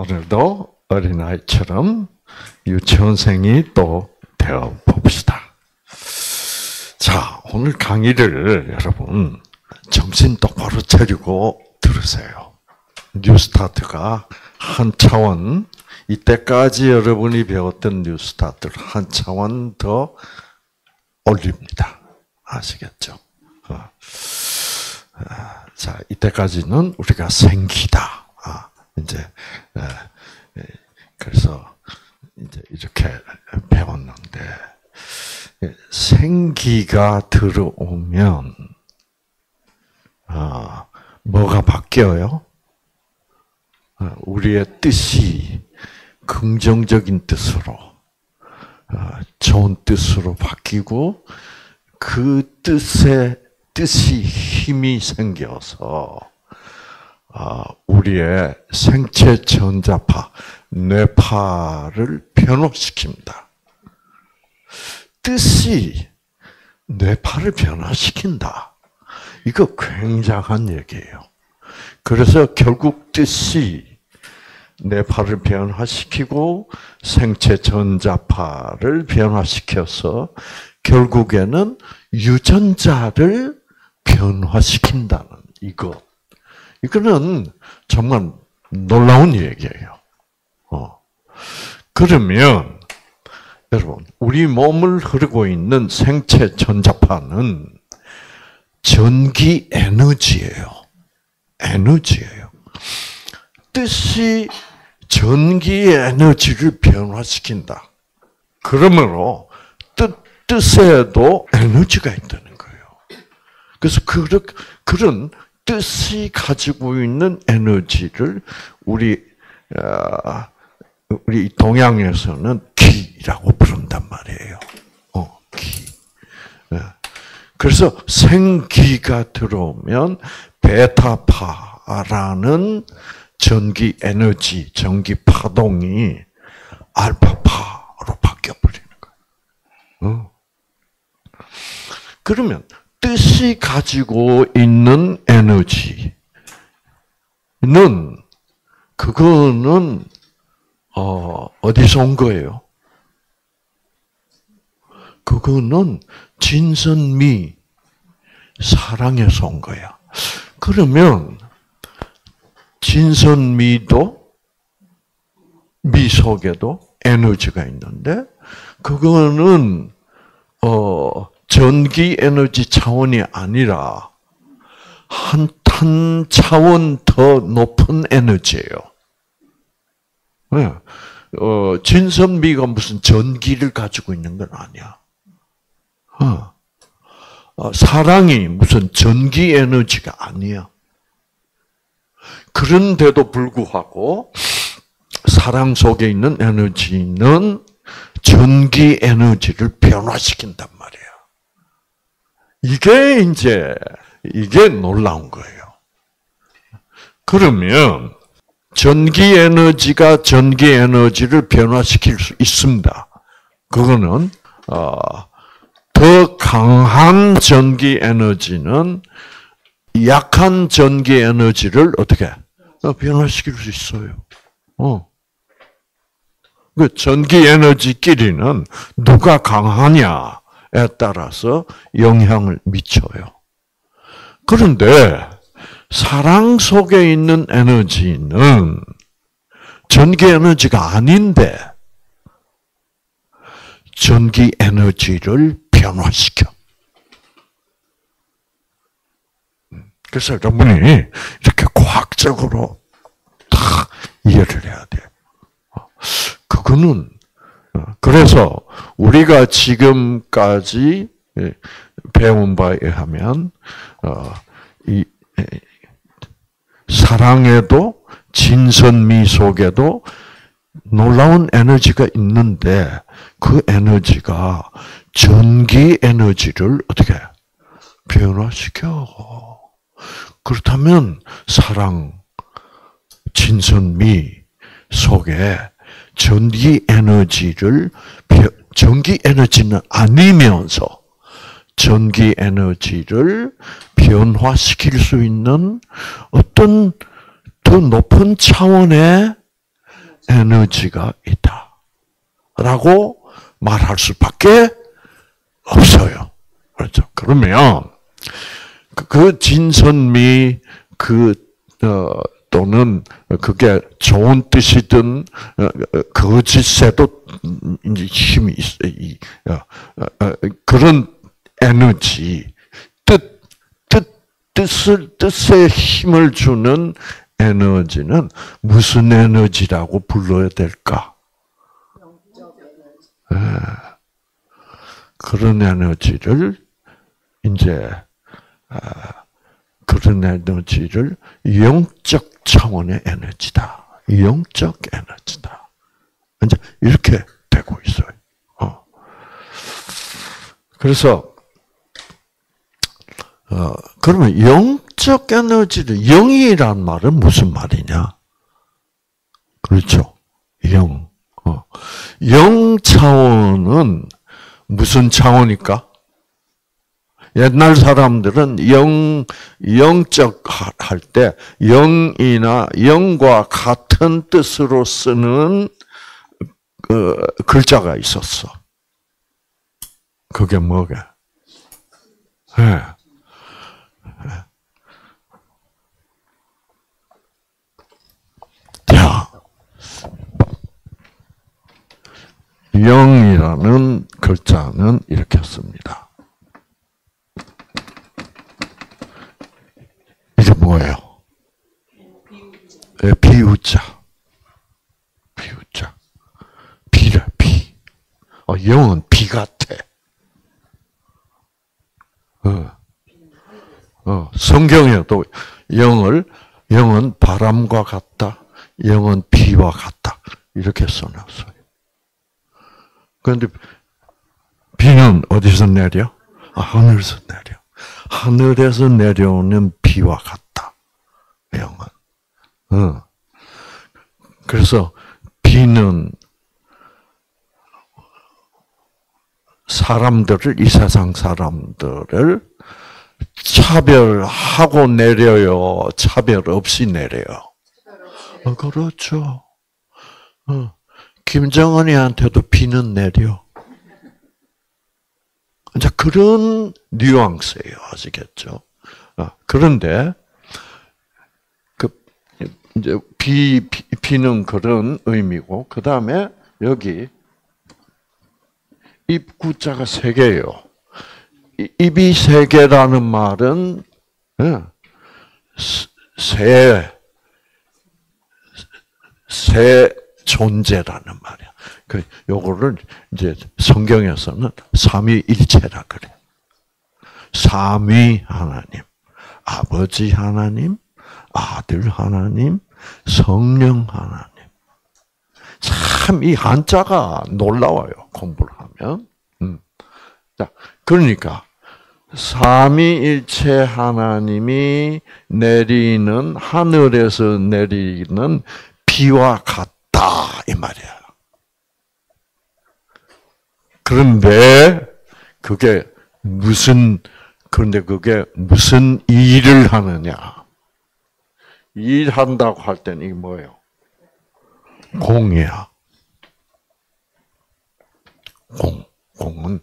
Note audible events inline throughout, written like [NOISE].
오늘도 어린아이처럼 유치원생이 또 되어 봅시다. 자, 오늘 강의를 여러분 정신 똑바로 차리고 들으세요. 뉴스타트가 한 차원 이때까지 여러분이 배웠던 뉴스타트를 한 차원 더 올립니다. 아시겠죠? 어. 아, 자, 이때까지는 우리가 생기다. 아, 이제 그래서 이제 이렇게 배웠는데 생기가 들어오면 아, 뭐가 바뀌어요? 아, 우리의 뜻이 긍정적인 뜻으로 아, 좋은 뜻으로 바뀌고 그 뜻에 뜻이 힘이 생겨서 우리의 생체 전자파 뇌파를 변화시킵니다. 뜻이 뇌파를 변화시킨다. 이거 굉장한 얘기예요. 그래서 결국 뜻이 뇌파를 변화시키고 생체 전자파를 변화시켜서 결국에는 유전자를 변화시킨다는 이것. 이거는 정말 놀라운 얘기예요. 어. 그러면 여러분, 우리 몸을 흐르고 있는 생체 전자파는 전기 에너지예요. 에너지예요. 뜻이 전기 에너지를 변화시킨다. 그러므로 뜻, 뜻에도 에너지가 있다는 거예요. 그래서 그런, 뜻이 가지고 있는 에너지를 우리, 어, 우리 동양에서는 기라고 부른단 말이에요. 어, 기. 예. 그래서 생기가 들어오면 베타파라는 전기 에너지, 전기 파동이 알파파로 바뀌어 버리는 거예요. 어. 그러면 뜻이 가지고 있는 에너지는 그거는 어, 어디서 온 거예요? 그거는 진선미 사랑에서 온 거야. 그러면 진선미도 미 속에도 에너지가 있는데 그거는 어 전기 에너지 차원이 아니라 한 탄 차원 더 높은 에너지예요. 네. 어, 진선미가 무슨 전기를 가지고 있는 건 아니야. 어. 어, 사랑이 무슨 전기 에너지가 아니야. 그런데도 불구하고 사랑 속에 있는 에너지는 전기 에너지를 변화시킨단 말이야. 이게 이제 이게 놀라운 거예요. 그러면 전기 에너지가 전기 에너지를 변화시킬 수 있습니다. 그거는 어, 더 강한 전기 에너지는 약한 전기 에너지를 어떻게 변화시킬 수 있어요. 어. 그 전기 에너지끼리는 누가 강하냐에 따라서 영향을 미쳐요. 그런데 사랑 속에 있는 에너지는 전기 에너지가 아닌데 전기 에너지를 변화시켜. 그래서 여러분이 이렇게 과학적으로 다 이해를 해야 돼. 그거는 그래서 우리가 지금까지 배운 바에 의하면 이 사랑에도 진선미 속에도 놀라운 에너지가 있는데 그 에너지가 전기 에너지를 어떻게 변화시켜. 그렇다면 사랑, 진선미 속에 전기 에너지를 전기 에너지는 아니면서 전기 에너지를 변화시킬 수 있는 어떤 더 높은 차원의 에너지가 있다. 라고 말할 수밖에 없어요. 그렇죠. 그러면 그, 그 진선미 그 어, 또는 그게 좋은 뜻이든 어, 어, 거짓에도 힘이 있어요. 이, 어, 어, 그런 에너지 뜻, 뜻, 뜻을 뜻에 힘을 주는 에너지는 무슨 에너지라고 불러야 될까? 네. 그런 에너지를 이제 아, 그런 에너지를 영적 차원의 에너지다. 영적 에너지다. 이제 이렇게 되고 있어요. 어. 그래서 어, 그러면 영적 에너지를 영이란 말은 무슨 말이냐? 그렇죠. 영. 어. 영 차원은 무슨 차원일까? 옛날 사람들은 영, 영적 할 때, 영이나 영과 같은 뜻으로 쓰는 그 글자가 있었어. 그게? 예. 네. 자, 영이라는 글자는 이렇게 씁니다. 이게 뭐예요? 예, 비우자. 비우자. 비래, 비. 어, 영은 비 같아. 어. 어, 성경에도 영을, 영은 바람과 같다. 영은 비와 같다. 이렇게 써놨어요. 그런데 비는 어디서 내려? 아, 하늘에서 내려. 하늘에서 내려오는 비와 같다. 영은. 어. 그래서 비는 사람들을 이 세상 사람들을 차별하고 내려요. 차별 없이 내려요. 어, 그렇죠. 어. 김정은이한테도 비는 내려. 이제 그런 뉘앙스예요. 아시겠죠? 어, 그런데 그 이제 비, 비 비 는 그런 의미고 그 다음에 여기 입구자가 세 개예요. 입이 세 개라는 말은 예, 세, 세 존재라는 말이야. 그 요거를 이제 성경에서는 삼위일체라 그래. 삼위 하나님, 아버지 하나님, 아들 하나님, 성령 하나님. 참 이 한자가 놀라워요. 공부를 하면. 음. 자, 그러니까 삼위일체 하나님이 내리는 하늘에서 내리는 비와 같다 이 말이야. 그런데 그게 무슨 그런데 그게 무슨 일을 하느냐? 일한다고 할 때는 이게 뭐예요? 공이야. 공, 공은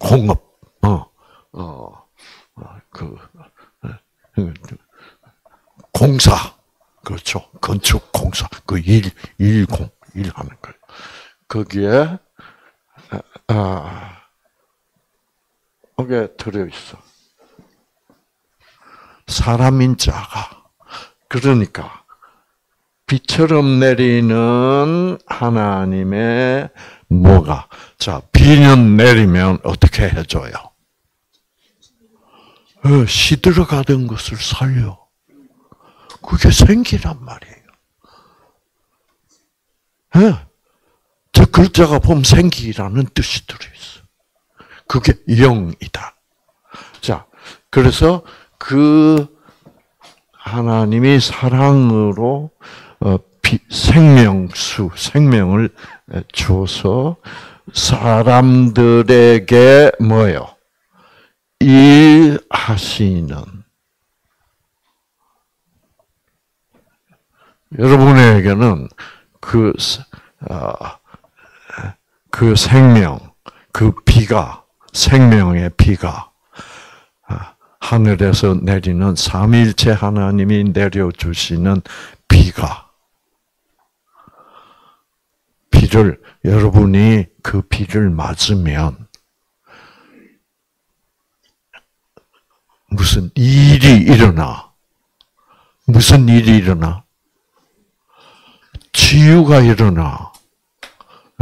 공업, 어, 어, 그, 공사, 그렇죠. 건축 공사, 그 일, 일공, 일하는 거예요. 거기에, 아, 거기에 들어 있어. 사람인 자가. 그러니까, 비처럼 내리는 하나님의 뭐가? 자, 비는 내리면 어떻게 해줘요? 어, 시들어가던 것을 살려. 그게 생기란 말이에요. 네. 저 글자가 보면 생기라는 뜻이 들어있어. 그게 영이다. 자, 그래서 그 하나님이 사랑으로 어, 생명수, 생명을 줘서 사람들에게 뭐요? 일하시는 여러분에게는 그, 어, 그 생명, 그 비가, 생명의 비가, 아, 하늘에서 내리는 삼일체 하나님이 내려주시는 비가, 비를, 여러분이 그 비를 맞으면, 무슨 일이 일어나. 무슨 일이 일어나? 치유가 일어나.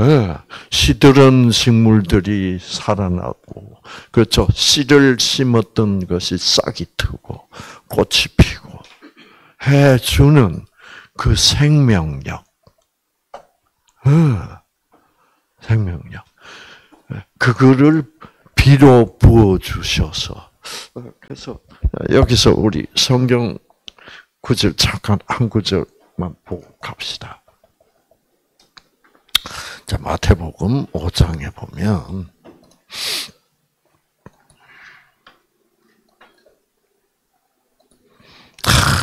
예, 시들은 식물들이 살아나고, 그렇죠. 씨를 심었던 것이 싹이 트고, 꽃이 피고, 해주는 그 생명력. 예, 생명력. 예, 그거를 비로 부어 주셔서, 그래서 여기서 우리 성경 구절 잠깐 한 구절만 보고 갑시다. 자, 마태복음 5장에 보면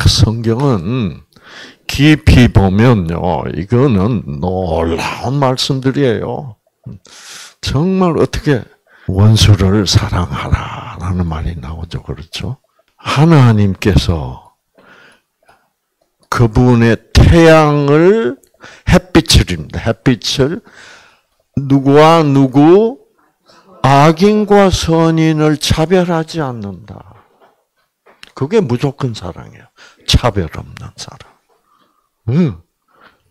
성경은 깊이 보면요, 이거는 놀라운 말씀들이에요. 정말 어떻게 원수를 사랑하라라는 말이 나오죠, 그렇죠? 하나님께서 그분의 태양을 햇빛을입니다. 햇빛을 누구와 누구 악인과 선인을 차별하지 않는다. 그게 무조건 사랑이에요. 차별 없는 사랑. 응.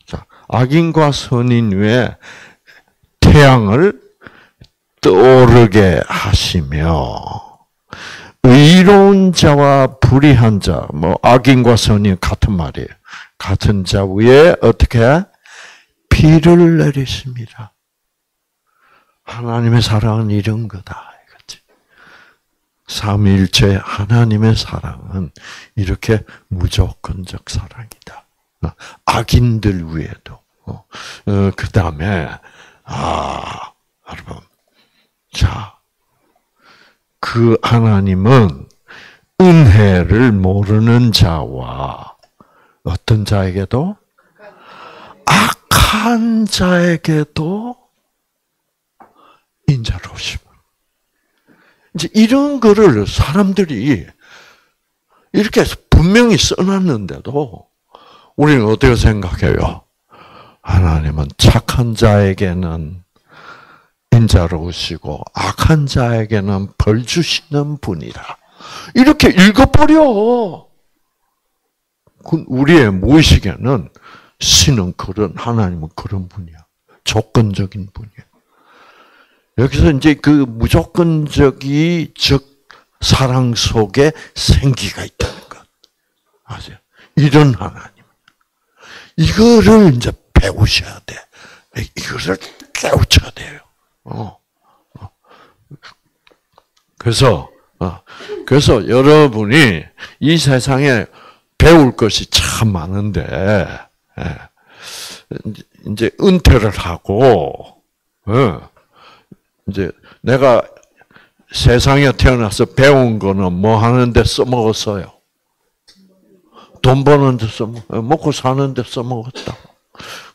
자, 악인과 선인 외에 태양을 떠오르게 하시며 의로운 자와 불의한 자, 뭐 악인과 선인 같은 말이에요. 같은 자 위에 어떻게 비를 내리십니다. 하나님의 사랑은 이런 거다. 삼일체 하나님의 사랑은 이렇게 무조건적 사랑이다. 악인들 위에도. 어, 어그 다음에, 아, 여러분. 자, 그 하나님은 은혜를 모르는 자와 어떤 자에게도 악한 자에게도 인자로우심. 이제 이런 거를 사람들이 이렇게 분명히 써놨는데도 우리는 어떻게 생각해요? 하나님은 착한 자에게는 인자로우시고 악한 자에게는 벌 주시는 분이라. 이렇게 읽어버려. 우리의 무의식에는 신은 그런 하나님은 그런 분이야. 조건적인 분이야. 여기서 이제 그 무조건적이 즉 사랑 속에 생기가 있다는 것. 아세요? 이런 하나님. 이거를 이제 배우셔야 돼. 이것을 깨우쳐야 돼요. 어. 어. 그래서 어. 그래서 여러분이 이 세상에 배울 것이 참 많은데 예. 이제 은퇴를 하고 어. 이제 내가 세상에 태어나서 배운 거는 뭐 하는데 써먹었어요? 돈 버는데 써먹, 먹고 사는데 써먹었다.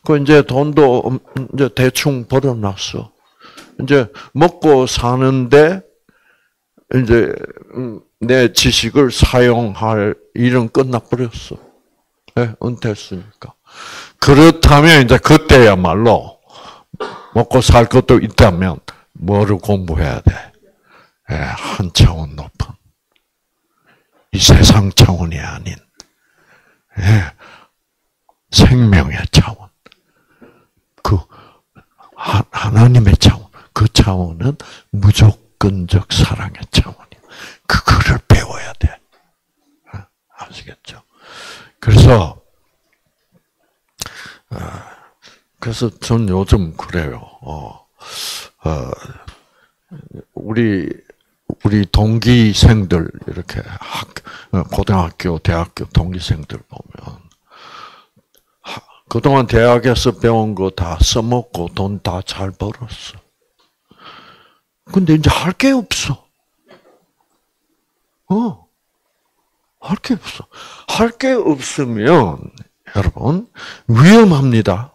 그 이제 돈도 이제 대충 벌어놨어. 이제 먹고 사는데 이제 내 지식을 사용할 일은 끝나버렸어. 네, 은퇴했으니까. 그렇다면 이제 그때야말로 먹고 살 것도 있다면 뭐를 공부해야 돼? 네, 한 차원 높은 이 세상 차원이 아닌 네, 생명의 차원, 그 하나님의 차원. 그 차원은 무조건 적 사랑의 차원이야. 그거를 배워야 돼. 어? 아시겠죠? 그래서, 어, 그래서 전 요즘 그래요. 어, 어, 우리, 우리 동기생들, 이렇게 학, 고등학교, 대학교 동기생들 보면, 그동안 대학에서 배운 거 다 써먹고 돈 다 잘 벌었어. 근데 이제 할 게 없어. 어. 할 게 없어. 할 게 없으면, 여러분, 위험합니다.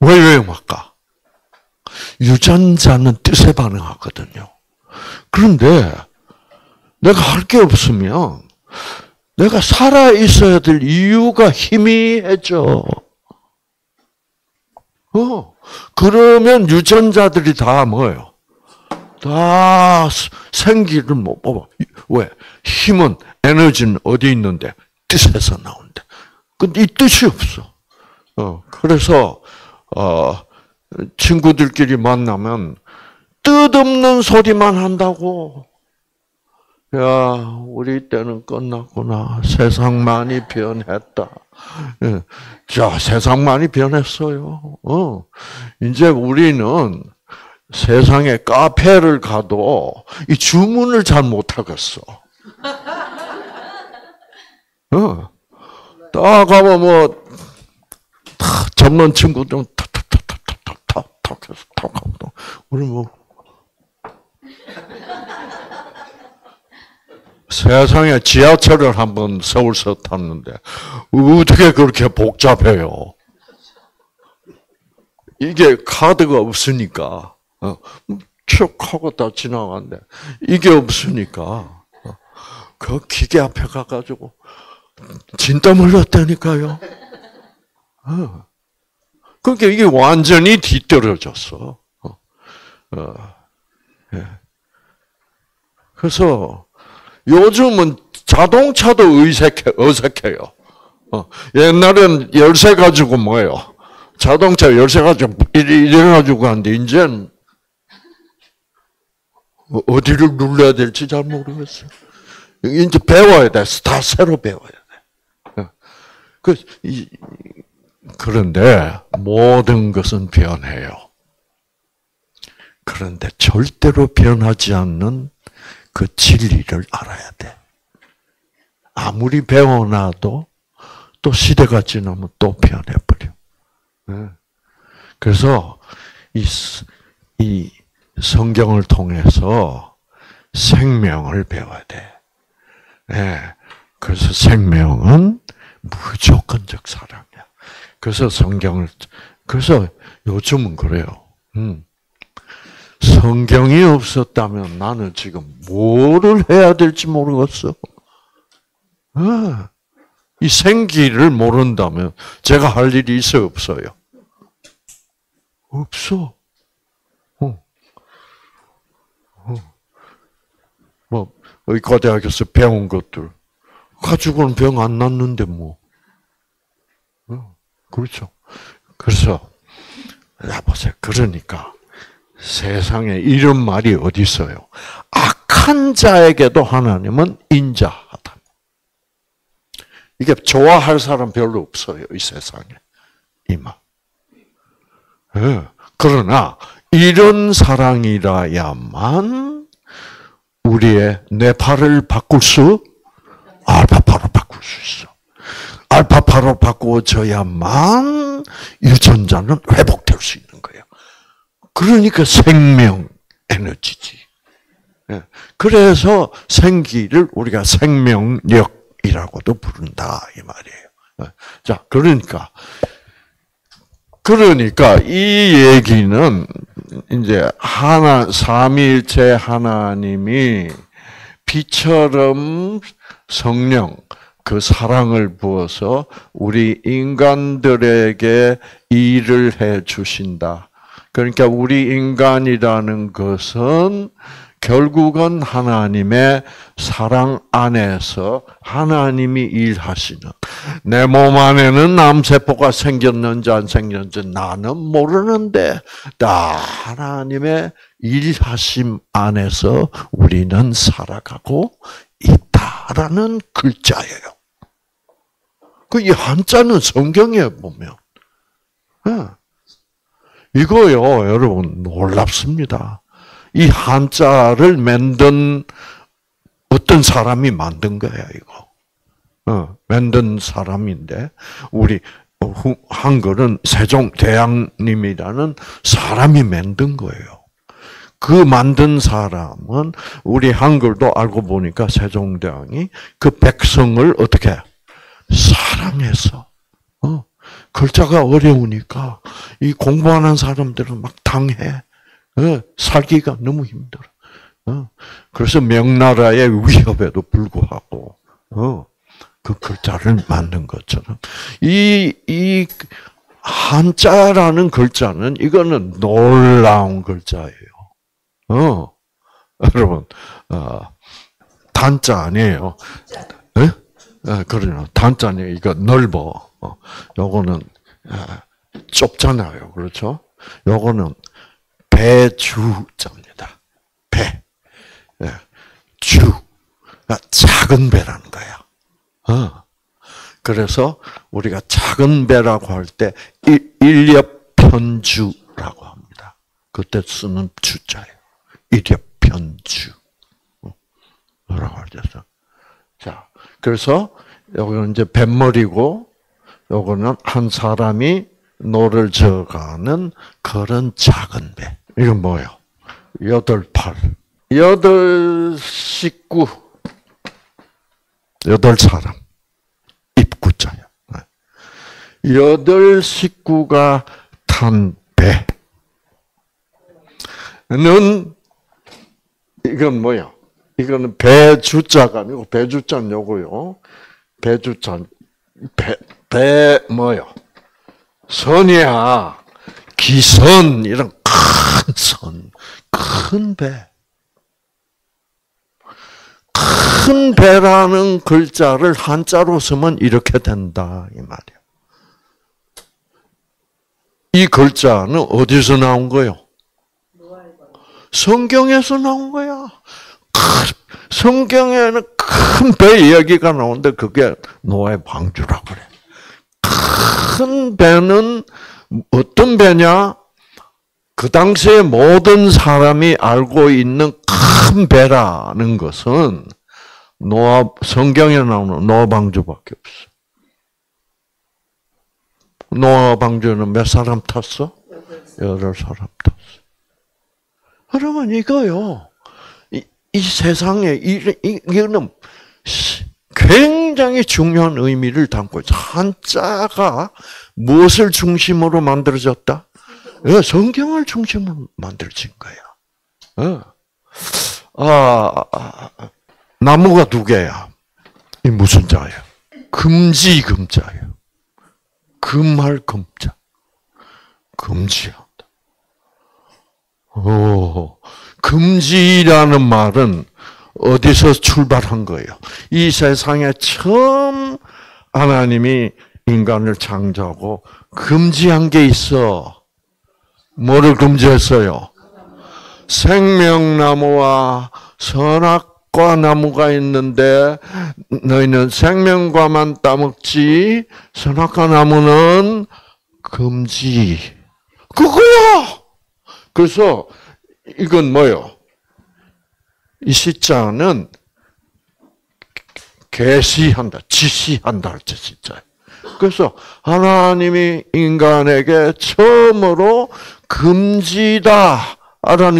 왜 위험할까? 유전자는 뜻에 반응하거든요. 그런데 내가 할 게 없으면 내가 살아 있어야 될 이유가 희미해져. 어, 그러면 유전자들이 다 뭐예요? 다 생기를 못 뽑아. 왜? 힘은, 에너지는 어디 있는데? 뜻에서 나온대. 근데 이 뜻이 없어. 어, 그래서, 어, 친구들끼리 만나면 뜻없는 소리만 한다고. 야, 우리 때는 끝났구나. 세상 많이 변했다. 예. 자, 세상 많이 변했어요. 어. 이제 우리는 세상에 카페를 가도 이 주문을 잘 못하겠어. 어. 딱 가면 뭐, 전문 친구들 탁탁 탁 탁 탁 탁탁 해서 탁 하고, 우리 뭐, 세상에 지하철을 한번 서울서 탔는데 어떻게 그렇게 복잡해요? 이게 카드가 없으니까 어, 쭉 하고 다 지나가는데 이게 없으니까 어, 그 기계 앞에 가가지고 진땀 흘렸다니까요. 어. 그러니까 이게 완전히 뒤떨어졌어. 어. 어. 예. 그래서 요즘은 자동차도 의색해, 어색해요. 어, 옛날엔 열쇠 가지고 뭐예요? 자동차 열쇠 가지고 이래 가지고 하는데, 이제는 어, 어디를 눌러야 될지 잘 모르겠어요. 이제 배워야 돼. 다 새로 배워야 돼. 어, 그, 이, 그런데 모든 것은 변해요. 그런데 절대로 변하지 않는 그 진리를 알아야 돼. 아무리 배워놔도 또 시대가 지나면 또 변해버려. 네. 그래서 이, 이 성경을 통해서 생명을 배워야 돼. 네. 그래서 생명은 무조건적 사랑이야. 그래서 성경을, 그래서 요즘은 그래요. 음. 성경이 없었다면 나는 지금 뭐를 해야 될지 모르겠어. 아, 이 생기를 모른다면 제가 할 일이 있어 없어요? 없어. 어. 어. 뭐 의과대학에서 배운 것들 가지고는 병안 낫는데 뭐. 어. 그렇죠. 그래서 야 보세요. 그러니까 세상에 이런 말이 어디 있어요? 악한 자에게도 하나님은 인자하다. 이게 좋아할 사람 별로 없어요, 이 세상에. 이만. 네. 그러나, 이런 사랑이라야만 우리의 뇌파를 바꿀 수, 알파파로 바꿀 수 있어. 알파파로 바꾸어져야만 유전자는 회복될 수 있는 거예요. 그러니까 생명 에너지지. 예. 그래서 생기를 우리가 생명력이라고도 부른다 이 말이에요. 예. 자, 그러니까 그러니까 이 얘기는 이제 하나 삼위일체 하나님이 비처럼 성령 그 사랑을 부어서 우리 인간들에게 일을 해 주신다. 그러니까 우리 인간이라는 것은 결국은 하나님의 사랑 안에서 하나님이 일하시는 내 몸 안에는 암세포가 생겼는지 안 생겼는지 나는 모르는데 다 하나님의 일하심 안에서 우리는 살아가고 있다라는 글자예요. 그 이 한자는 성경에 보면 이거요, 여러분, 놀랍습니다. 이 한자를 만든 어떤 사람이 만든 거야, 이거. 어, 만든 사람인데, 우리 한글은 세종대왕님이라는 사람이 만든 거예요. 그 만든 사람은 우리 한글도 알고 보니까 세종대왕이 그 백성을 어떻게 사랑해서 어, 글자가 어려우니까 이 공부하는 사람들은 막 당해. 어, 살기가 너무 힘들어. 어, 그래서 명나라의 위협에도 불구하고, 어, 그 글자를 만든 것처럼. 이, 이, 한자라는 글자는, 이거는 놀라운 글자예요. 어, [LAUGHS] 여러분, 어, 단자 아니에요. 예? 예, 그러나 단자 아니에요. 이거 넓어. 어, 요거는, 아, 좁잖아요. 그렇죠? 요거는 배주자입니다. 배. 예. 주. 아, 작은 배라는 거야. 어. 그래서 우리가 작은 배라고 할 때 일렵편주라고 합니다. 그때 쓰는 주자예요. 일렵편주. 라고 하죠. 자, 그래서 여기는 이제 뱃머리고 요거는 한 사람이 노를 저가는 그런 작은 배. 이건 뭐예요? 여덟 팔. 여덟 식구. 여덟 사람. 입 구 자야. 여덟 식구가 탄 배는 이건 뭐야? 이거는 배주자가 아니고 배주자는 요거요. 배주자 배, 배 뭐요? 선이야. 기선 이런 큰 선, 큰 배. 큰 배라는 글자를 한자로 쓰면 이렇게 된다 이 말이야. 이 글자는 어디서 나온 거요? 성경에서 나온 거야. 성경에는 큰 배 이야기가 나오는데 그게 노아의 방주라고 그래. 큰 배는 어떤 배냐? 그 당시에 모든 사람이 알고 있는 큰 배라는 것은 노아 성경에 나오는 노아 방주밖에 없어. 노아 방주는 몇 사람 탔어? 여덟 사람 탔어. 그러면 이거요. 이, 이 세상에 이, 이, 이거는 굉장히 중요한 의미를 담고 있어. 한자가 무엇을 중심으로 만들어졌다? 예, 성경을 중심으로 만들어진 거야. 예. 아, 나무가 두 개야. 이 무슨 자예요? 금지 금자예요. 금할 금자. 금지한다. 오, 금지라는 말은 어디서 출발한 거예요? 이 세상에 처음 하나님이 인간을 창조하고 금지한 게 있어. 뭐를 금지했어요? 생명나무와 선악과 나무가 있는데 너희는 생명과만 따먹지 선악과 나무는 금지. 그거야. 그래서 이건 뭐요? 이 시자는 계시한다, 지시한다 할 뜻이죠. 그래서 하나님이 인간에게 처음으로 금지다라는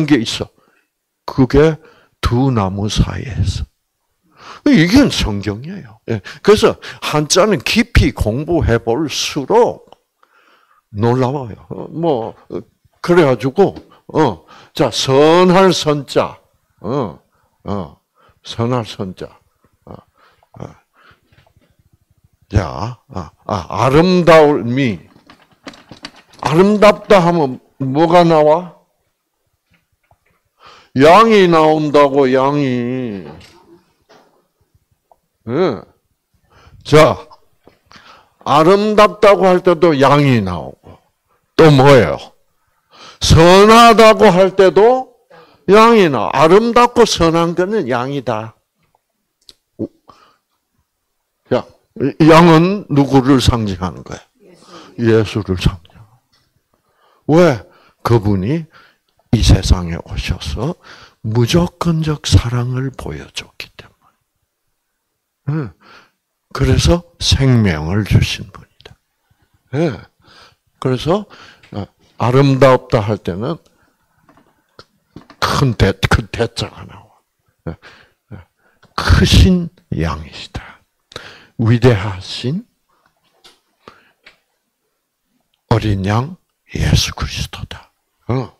게 있어. 그게 두 나무 사이에서. 이게 성경이에요. 예. 그래서 한자는 깊이 공부해 볼수록 놀라워요. 어, 뭐 그래가지고 어, 자 선할 선자, 어, 어, 선할 선자. 자, 아, 아, 아 름다움이 아름답다 하면 뭐가 나와? 양이 나온다고 양이. 네. 자, 아름답다고 할 때도 양이 나오고 또 뭐예요? 선하다고 할 때도 양이 나. 아름답고 선한 거는 양이다. 양은 누구를 상징하는 거예요? 예수를 상징. 왜? 그분이 이 세상에 오셔서 무조건적 사랑을 보여줬기 때문에. 그래서 생명을 주신 분이다. 그래서 어, 아름답다 할 때는 큰 대, 큰 대자가 나와. 크신 양이시다. 위대하신 어린 양 예수 그리스도다. 어.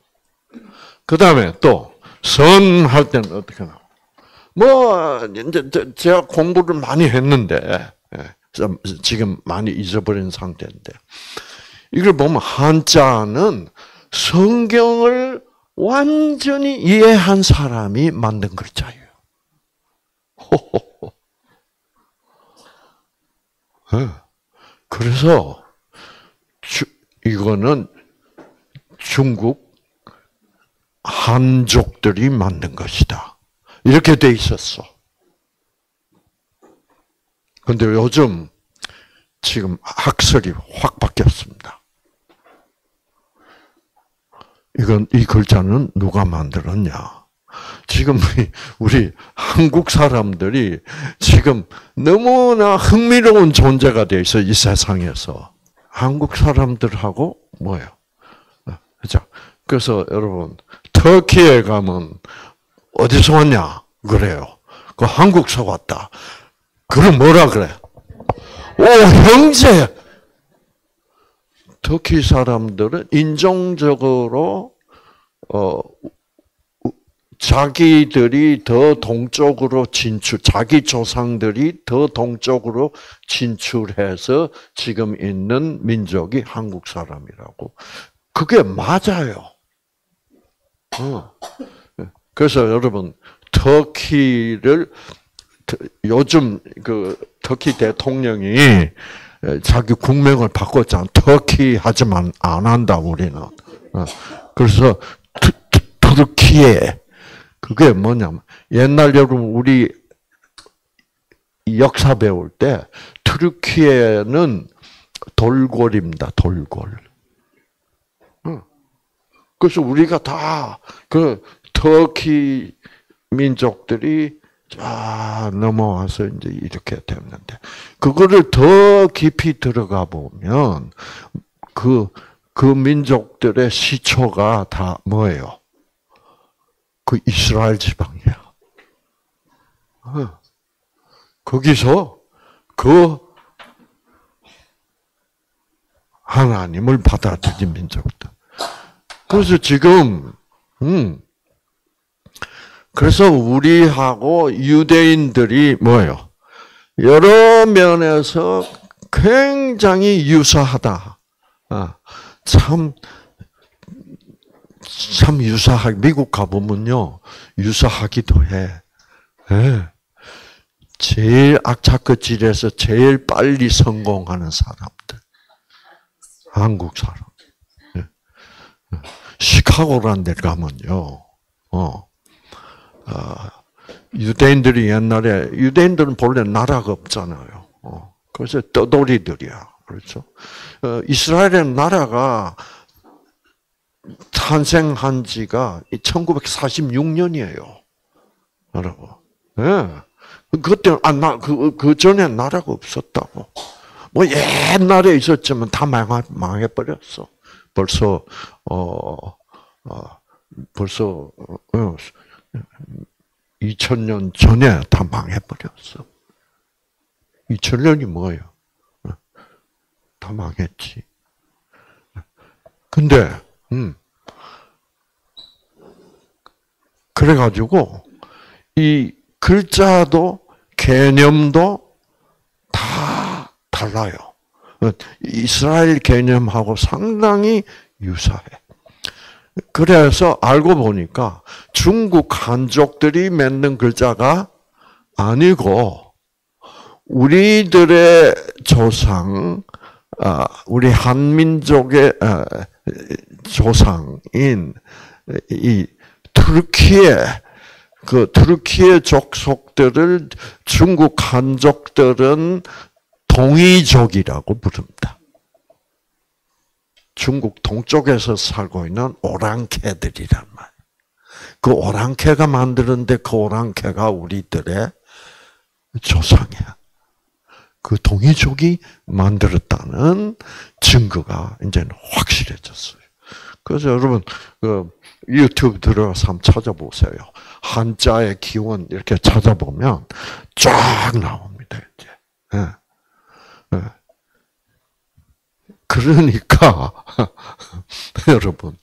그 다음에 또, 선 할 때는 어떻게 나와? 뭐, 이제, 제가 공부를 많이 했는데, 예, 지금 많이 잊어버린 상태인데, 이걸 보면 한자는 성경을 완전히 이해한 사람이 만든 글자예요. [LAUGHS] 예. 그래서 이거는 중국 한족들이 만든 것이다. 이렇게 돼 있었어. 근데 요즘 지금 학설이 확 바뀌었습니다. 이건 이 글자는 누가 만들었냐? 지금 우리 한국 사람들이 지금 너무나 흥미로운 존재가 돼 있어 이 세상에서 한국 사람들하고 뭐예요? 그죠? 그래서 여러분 터키에 가면 어디서 왔냐? 그래요. 그 한국서 왔다. 그럼 뭐라 그래? 오 형제. 터키 사람들은 인종적으로 어 자기들이 더 동쪽으로 진출, 자기 조상들이 더 동쪽으로 진출해서 지금 있는 민족이 한국 사람이라고. 그게 맞아요. 어. 그래서 여러분, 터키를, 요즘 그 터키 대통령이 자기 국명을 바꿨잖아. 터키 하지만 안 한다, 우리는. 어. 그래서 터키에 그게 뭐냐면 옛날 여러분 우리 역사 배울 때 트루키에는 돌골입니다. 돌골. 그래서 우리가 다 그 터키 민족들이 쫙 넘어와서 이제 이렇게 됐는데 그거를 더 깊이 들어가 보면 그그 그 민족들의 시초가 다 뭐예요? 그 이스라엘 지방이야. 어. 거기서 그 하나님을 받아들인 민족들. 그래서 지금, 음, 그래서 우리하고 유대인들이 뭐예요? 여러 면에서 굉장히 유사하다. 아, 참, 참 유사하게 미국 가보면요 유사하기도 해. 네. 제일 악착끝질에서 제일 빨리 성공하는 사람들 한국 사람. 네. 시카고라는 데 가면요. 어. 어, 유대인들이 옛날에 유대인들은 본래 나라가 없잖아요. 어. 그래서 떠돌이들이야. 그렇죠. 어, 이스라엘의 나라가 탄생한 지가 1946년이에요. 여러분. 예. 그때, 아, 나, 그, 그 전에 나라가 없었다고. 뭐 옛날에 있었지만 다 망하, 망해버렸어. 벌써, 어, 어, 벌써, 어, 2000년 전에 다 망해버렸어. 2000년이 뭐예요? 다 망했지. 근데, 음. 그래가지고 이 글자도 개념도 다 달라요. 이스라엘 개념하고 상당히 유사해. 그래서 알고 보니까 중국 한족들이 맺는 글자가 아니고 우리들의 조상, 아, 우리 한민족의 아, 조상인 이 트르키에 그 트르키의 족속들을 중국 한족들은 동이족이라고 부릅니다. 중국 동쪽에서 살고 있는 오랑캐들이란 말. 그 오랑캐가 만드는데 그 오랑캐가 우리들의 조상이야. 그 동이족이 만들었다는 증거가 이제는 확실해졌어요. 그래서 여러분 그 유튜브 들어가서 한번 찾아보세요. 한자의 기원 이렇게 찾아보면 쫙 나옵니다. 이제. 네. 네. 그러니까 [LAUGHS] 여러분,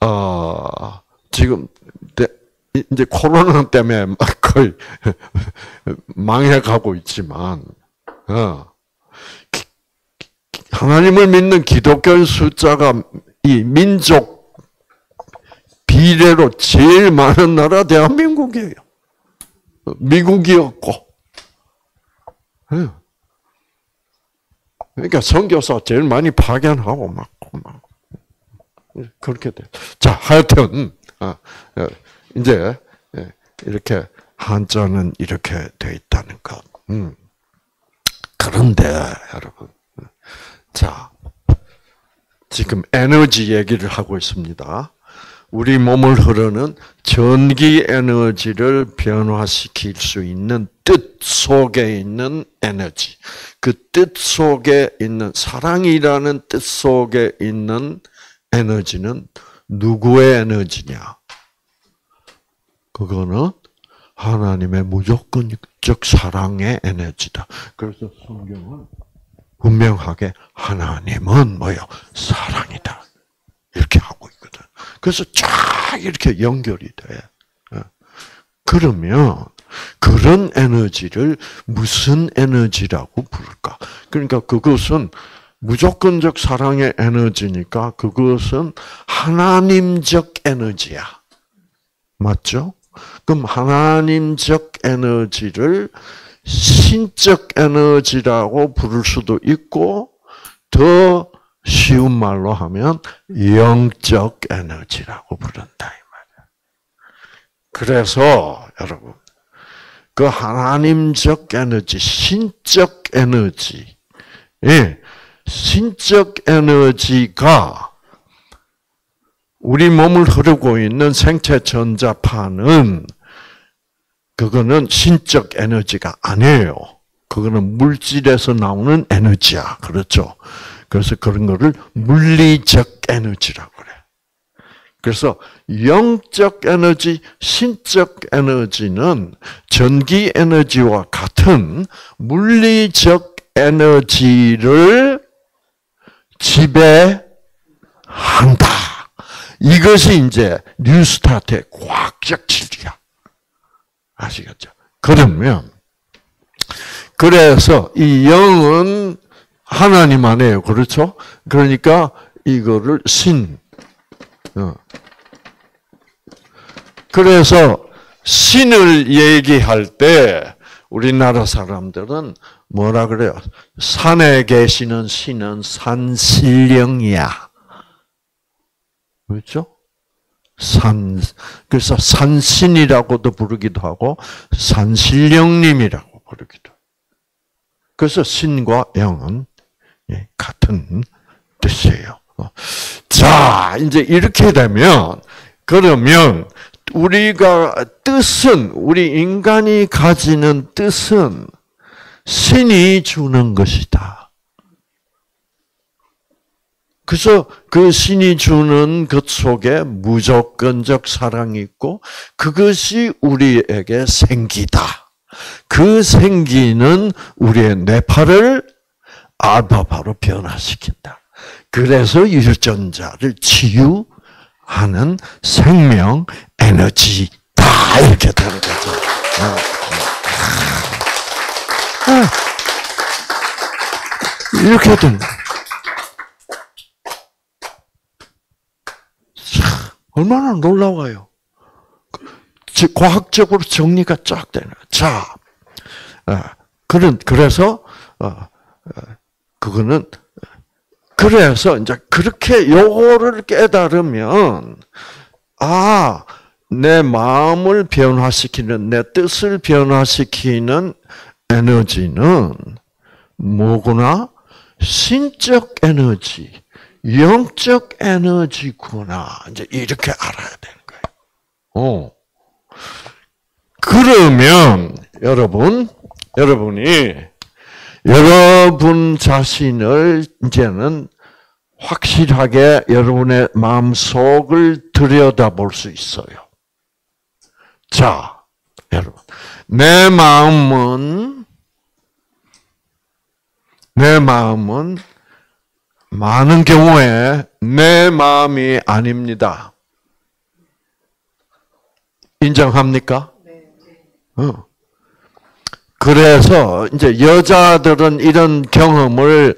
어, 지금 이제 코로나 때문에 거의 [LAUGHS] 망해가고 있지만, 어, 하나님을 믿는 기독교 숫자가 이 민족 비례로 제일 많은 나라 대한민국이에요. 미국이었고. 예. 그러니까 선교사 제일 많이 파견하고 막, 막 그렇게 돼. 자, 하여튼 아, 어, 이제 예, 이렇게 한자는 이렇게 돼 있다는 것. 음. 그런데 여러분, 자 지금 에너지 얘기를 하고 있습니다. 우리 몸을 흐르는 전기 에너지를 변화시킬 수 있는 뜻 속에 있는 에너지. 그 뜻 속에 있는, 사랑이라는 뜻 속에 있는 에너지는 누구의 에너지냐? 그거는 하나님의 무조건적 사랑의 에너지다. 그래서 성경은 분명하게 하나님은 뭐요? 사랑이다. 이렇게 하고. 그래서 쫙 이렇게 연결이 돼. 어. 그러면 그런 에너지를 무슨 에너지라고 부를까? 그러니까 그것은 무조건적 사랑의 에너지니까 그것은 하나님적 에너지야. 맞죠? 그럼 하나님적 에너지를 신적 에너지라고 부를 수도 있고 더 쉬운 말로 하면 영적 에너지라고 부른다 이 말이야. 그래서 여러분 그 하나님적 에너지, 신적 에너지, 예, 신적 에너지가 우리 몸을 흐르고 있는 생체 전자파는 그거는 신적 에너지가 아니에요. 그거는 물질에서 나오는 에너지야. 그렇죠? 그래서 그런 거를 물리적 에너지라고 그래. 그래서 영적 에너지, 신적 에너지는 전기 에너지와 같은 물리적 에너지를 지배한다. 이것이 이제 뉴스타트의 과학적 진리야. 아시겠죠? 그러면 그래서 이 영은 하나님 안에요. 그렇죠? 그러니까 이거를 신. 어. 그래서 신을 얘기할 때 우리나라 사람들은 뭐라 그래요? 산에 계시는 신은 산신령이야. 그렇죠? 산, 그래서 산신이라고도 부르기도 하고, 산신령님이라고 부르기도. 그래서 신과 영은 예, 같은 뜻이에요. 어. 자, 이제 이렇게 되면, 그러면, 우리가 뜻은, 우리 인간이 가지는 뜻은 신이 주는 것이다. 그래서 그 신이 주는 것 속에 무조건적 사랑이 있고 그것이 우리에게 생기다. 그 생기는 우리의 뇌파를 알파파로 변화시킨다. 그래서 유전자를 치유하는 생명 에너지다 이렇게 되는 거죠. 어. 이렇게 된 얼마나 놀라워요. 과학적으로 정리가 쫙 되는. 자, 어, 그런 그래서 어, 어, 그거는 그래서 이제 그렇게 요거를 깨달으면 아, 내 마음을 변화시키는 내 뜻을 변화시키는 에너지는 뭐구나? 신적 에너지. 영적 에너지구나. 이제 이렇게 알아야 되는 거예요. 어. 그러면 여러분, 여러분이 여러분 자신을 이제는 확실하게 여러분의 마음 속을 들여다볼 수 있어요. 자, 여러분, 내 마음은 내 마음은 많은 경우에 내 마음이 아닙니다. 인정합니까? 어. 그래서 이제 여자들은 이런 경험을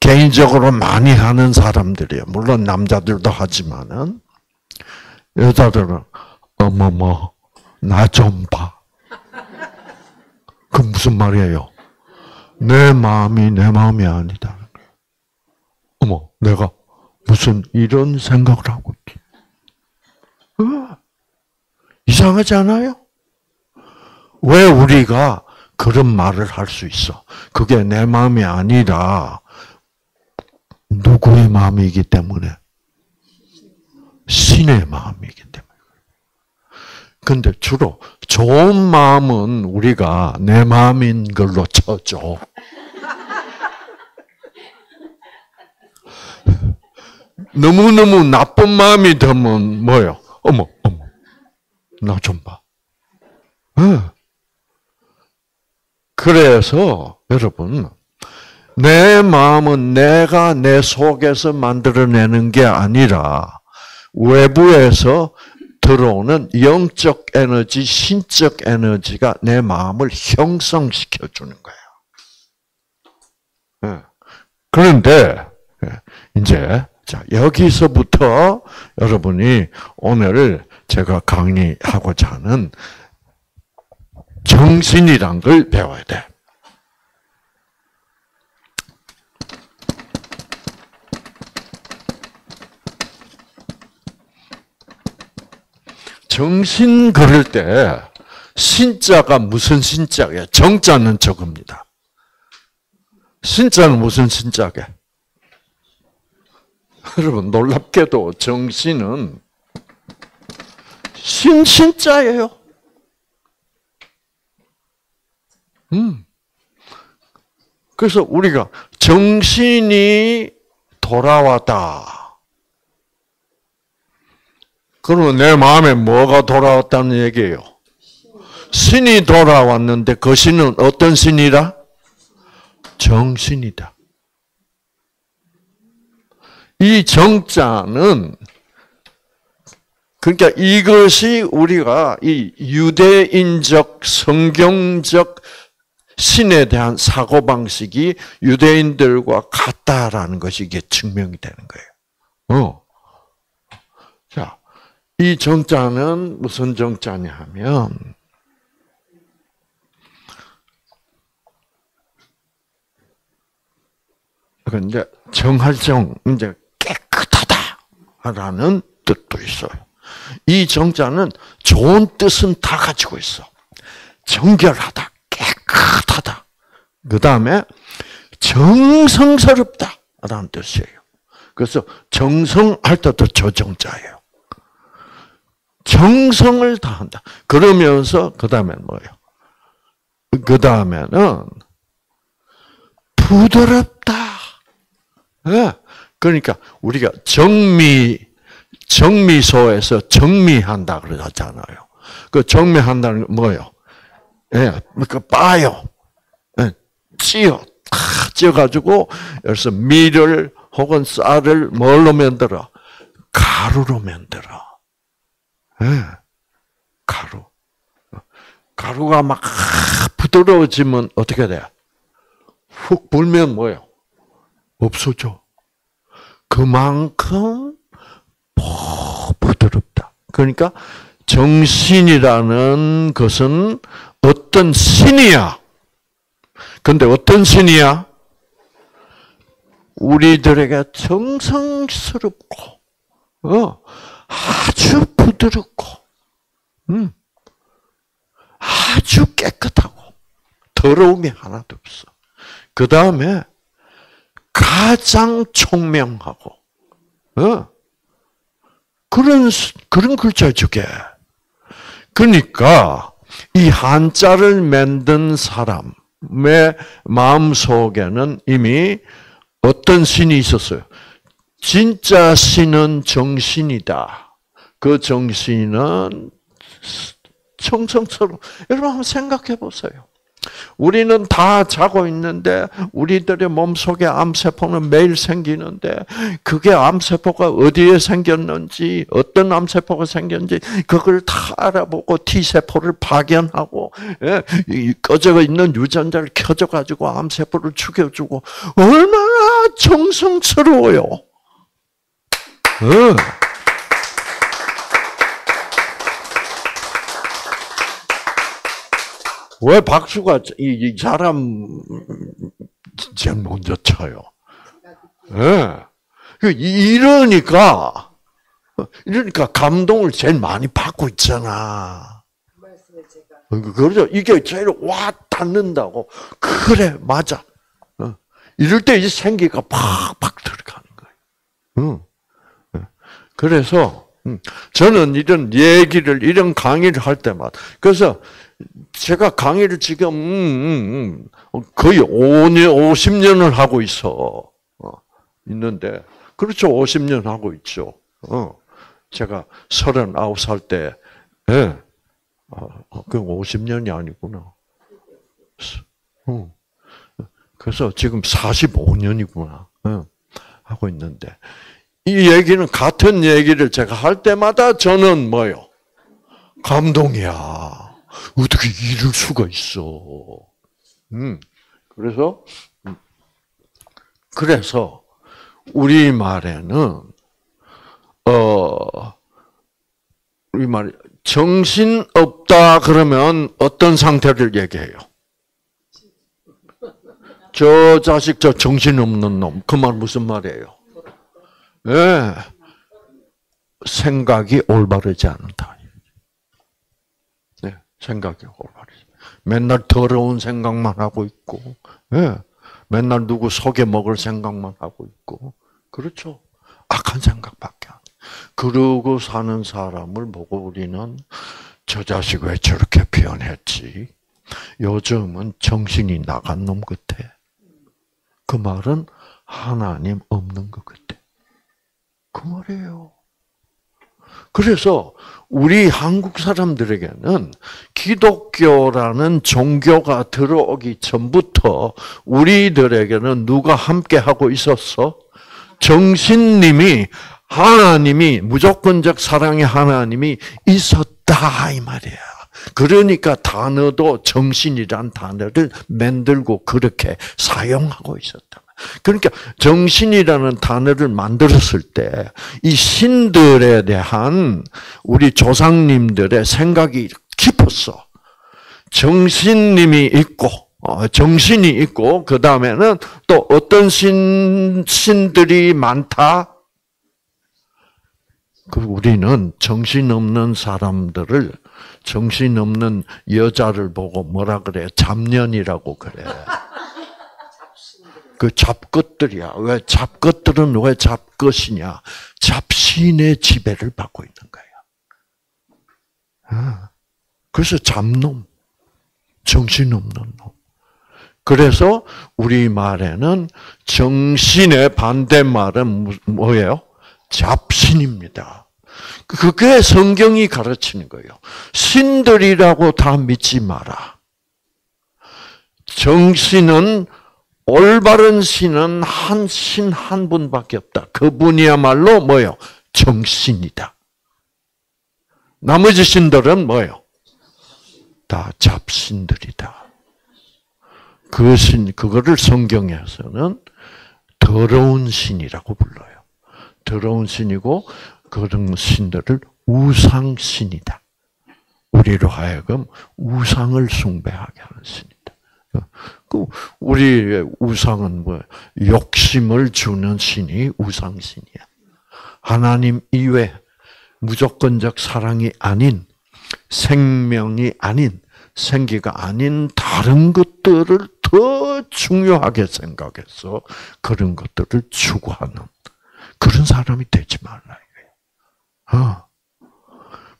개인적으로 많이 하는 사람들이에요. 물론 남자들도 하지만은 여자들은 어머머 나 좀 봐. 그 무슨 말이에요? 내 마음이 내 마음이 아니다. 어머 내가 무슨 이런 생각을 하고 있지? 어? 이상하지 않아요? 왜 우리가 그런 말을 할 수 있어? 그게 내 마음이 아니라 누구의 마음이기 때문에? 신의 마음이기 때문에. 근데 주로 좋은 마음은 우리가 내 마음인 걸로 쳐줘. 너무너무 나쁜 마음이 되면 뭐요? 어머, 어머, 나 좀 봐. 어. 그래서 여러분 내 마음은 내가 내 속에서 만들어내는 게 아니라 외부에서 들어오는 영적 에너지, 신적 에너지가 내 마음을 형성시켜 주는 거예요. 예. 그런데 예, 이제 자 여기서부터 여러분이 오늘 제가 강의하고자 하는 정신이란 걸 배워야 돼. 정신 그럴 때 신자가 무슨 신자게? 정자는 저겁니다. 신자는 무슨 신자게? [LAUGHS] 여러분 놀랍게도 정신은 신신자예요. 음. 그래서 우리가 정신이 돌아왔다. 그러면 내 마음에 뭐가 돌아왔다는 얘기예요? 신이 돌아왔는데 그 신은 어떤 신이라? 정신이다. 이 정자는 그러니까 이것이 우리가 이 유대인적 성경적 신에 대한 사고 방식이 유대인들과 같다라는 것이 이게 증명이 되는 거예요. 어. 자, 이 정자는 무슨 정자냐 하면 근데 정할정 이제 깨끗하다라는 뜻도 있어요. 이 정자는 좋은 뜻은 다 가지고 있어. 정결하다, 깨끗하다. 그 다음에 정성스럽다라는 뜻이에요. 그래서 정성할 때도 저정자예요. 정성을 다한다. 그러면서 그 다음에 뭐예요? 그 다음에는 부드럽다. 네. 그러니까 우리가 정미 정미소에서 정미한다 그러잖아요. 그 정미한다는 게 뭐예요? 예, 그 빠요. 예, 찌어, 다 찌어가지고 여기서 밀을 혹은 쌀을 뭘로 만들어? 가루로 만들어. 예, 가루. 가루가 막 부드러워지면 어떻게 돼? 훅 불면 뭐예요? 없어져. 그만큼 부드럽다. 그러니까 정신이라는 것은 어떤 신이야. 근데 어떤 신이야? 우리들에게 정성스럽고, 어, 아주 부드럽고, 음, 아주 깨끗하고, 더러움이 하나도 없어. 그 다음에, 가장 총명하고, 어, 그런, 그런 글자 주게. 그러니까, 이 한자를 만든 사람 의 마음 속에는 이미 어떤 신이 있었어요? 진짜 신은 정신이다. 그 정신은 청성스러워. 여러분 한번 생각해 보세요. 우리는 다 자고 있는데 우리들의 몸속에 암세포는 매일 생기는데 그게 암세포가 어디에 생겼는지 어떤 암세포가 생겼는지 그걸 다 알아보고 T세포를 파견하고 예, 꺼져 있는 유전자를 켜져 가지고 암세포를 죽여주고 얼마나 정성스러워요. 왜 박수가 이, 이 사람 제일 먼저 쳐요? 예. 네. 이러니까 이러니까 감동을 제일 많이 받고 있잖아. 그러죠. 이게 제일 와 닿는다고. 그래 맞아. 어. 이럴 때 이제 생기가 팍팍 들어가는 거예요. 그래서 음, 저는 이런 얘기를 이런 강의를 할 때마다 그래서 제가 강의를 지금 음, 음, 음 거의 5년, 50년을 하고 있어. 어, 있는데 그렇죠. 50년 하고 있죠. 어, 제가 39살 때 예. 어, 그 50년이 아니구나. 어. 그래서 지금 45년이구나. 어, 하고 있는데 이 얘기는 같은 얘기를 제가 할 때마다 저는 뭐요? 감동이야. 어떻게 이럴 수가 있어? 음. 그래서 음. 그래서 우리 말에는 어 우리 말 정신 없다 그러면 어떤 상태를 얘기해요? 저 자식 저 정신 없는 놈. 그 말 무슨 말이에요? 예. 네. 생각이 올바르지 않다. 생각이 올바르지. 맨날 더러운 생각만 하고 있고, 예. 맨날 누구 속에 먹을 생각만 하고 있고, 그렇죠. 악한 생각밖에 안. 그러고 사는 사람을 보고 우리는 저 자식 왜 저렇게 표현했지? 요즘은 정신이 나간 놈 같아. 그 말은 하나님 없는 것 같아. 그 말이에요. 그래서 우리 한국 사람들에게는 기독교라는 종교가 들어오기 전부터 우리들에게는 누가 함께 하고 있었어? 정신님이 하나님이 무조건적 사랑의 하나님이 있었다 이 말이야. 그러니까 단어도 정신이란 단어를 만들고 그렇게 사용하고 있었다. 그러니까 정신이라는 단어를 만들었을 때 이 신들에 대한 우리 조상님들의 생각이 깊었어. 정신님이 있고 어, 정신이 있고 그 다음에는 또 어떤 신 신들이 많다. 그 우리는 정신 없는 사람들을 정신 없는 여자를 보고 뭐라 그래? 잡년이라고 그래. 그 잡것들이야. 왜 잡것들은 왜 잡것이냐? 잡신의 지배를 받고 있는 거야. 아, 그래서 잡놈, 정신없는 놈. 그래서 우리 말에는 정신의 반대말은 뭐예요? 잡신입니다. 그게 성경이 가르치는 거예요. 신들이라고 다 믿지 마라. 정신은 올바른 신은 한 신 한 분밖에 없다. 그분이야말로 뭐요? 정신이다. 나머지 신들은 뭐요? 다 잡신들이다. 그 신, 그거를 성경에서는 더러운 신이라고 불러요. 더러운 신이고, 그런 신들을 우상신이다. 우리로 하여금 우상을 숭배하게 하는 신. 그 우리의 우상은 뭐 욕심을 주는 신이 우상신이야. 하나님 이외 무조건적 사랑이 아닌 생명이 아닌 생기가 아닌 다른 것들을 더 중요하게 생각해서 그런 것들을 추구하는 그런 사람이 되지 말라 이거예요. 어.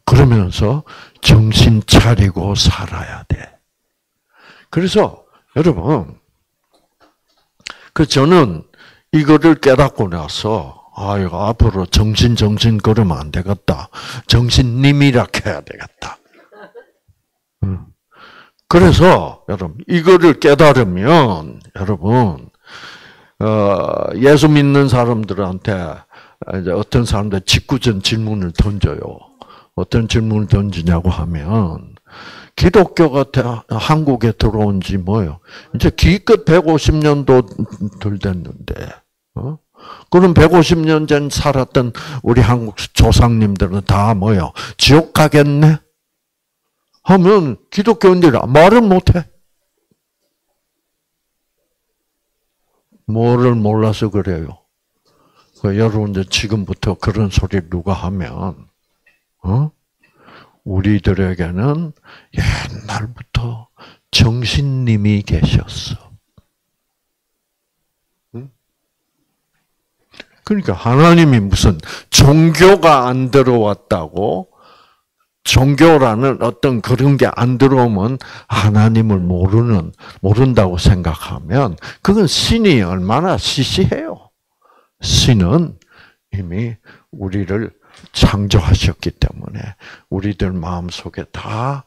그러면서 정신 차리고 살아야 돼. 그래서 여러분, 그 저는 이거를 깨닫고 나서 아, 이거 앞으로 정신 정신 그러면 안 되겠다. 정신님이라 해야 되겠다. 그래서 여러분 이거를 깨달으면 여러분 어, 예수 믿는 사람들한테 이제 어떤 사람들 직구전 질문을 던져요. 어떤 질문을 던지냐고 하면 기독교가 한국에 들어온 지 뭐요? 이제 기껏 150년도 덜 됐는데, 어? 그럼 150년 전 살았던 우리 한국 조상님들은 다 뭐요? 지옥 가겠네? 하면 기독교인들이 말을 못해. 뭐를 몰라서 그래요. 그 여러분들 지금부터 그런 소리 누가 하면, 어? 우리들에게는 옛날부터 정신님이 계셨어. 그러니까 하나님이 무슨 종교가 안 들어왔다고 종교라는 어떤 그런 게 안 들어오면 하나님을 모르는 모른다고 생각하면 그건 신이 얼마나 시시해요. 신은 이미 우리를 창조하셨기 때문에 우리들 마음 속에 다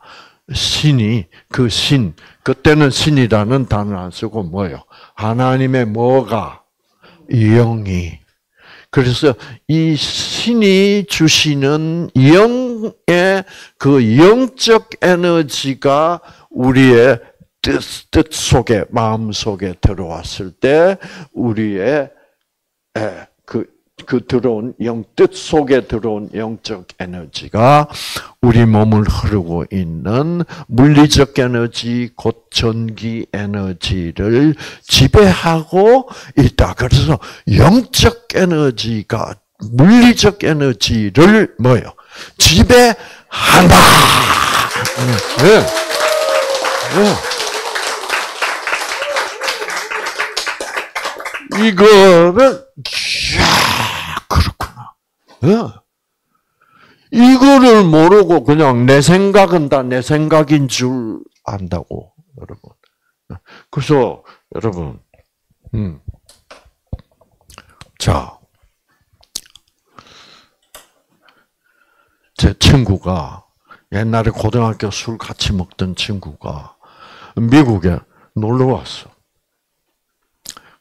신이 그 신, 그때는 신이라는 단어 안 쓰고 뭐요? 하나님의 뭐가 영이. 그래서 이 신이 주시는 영의 그 영적 에너지가 우리의 뜻, 뜻 속에, 마음 속에 들어왔을 때 우리의 그 그 들어온 영뜻 속에 들어온 영적 에너지가 우리 몸을 흐르고 있는 물리적 에너지 곧 전기 에너지를 지배하고 있다. 그래서 영적 에너지가 물리적 에너지를 뭐요? 지배한다. 네. 네. 이거는 그렇구나. 예. 이거를 모르고 그냥 내 생각은 다 내 생각인 줄 안다고, 여러분. 그래서, 여러분, 음. 자. 제 친구가, 옛날에 고등학교 술 같이 먹던 친구가 미국에 놀러 왔어.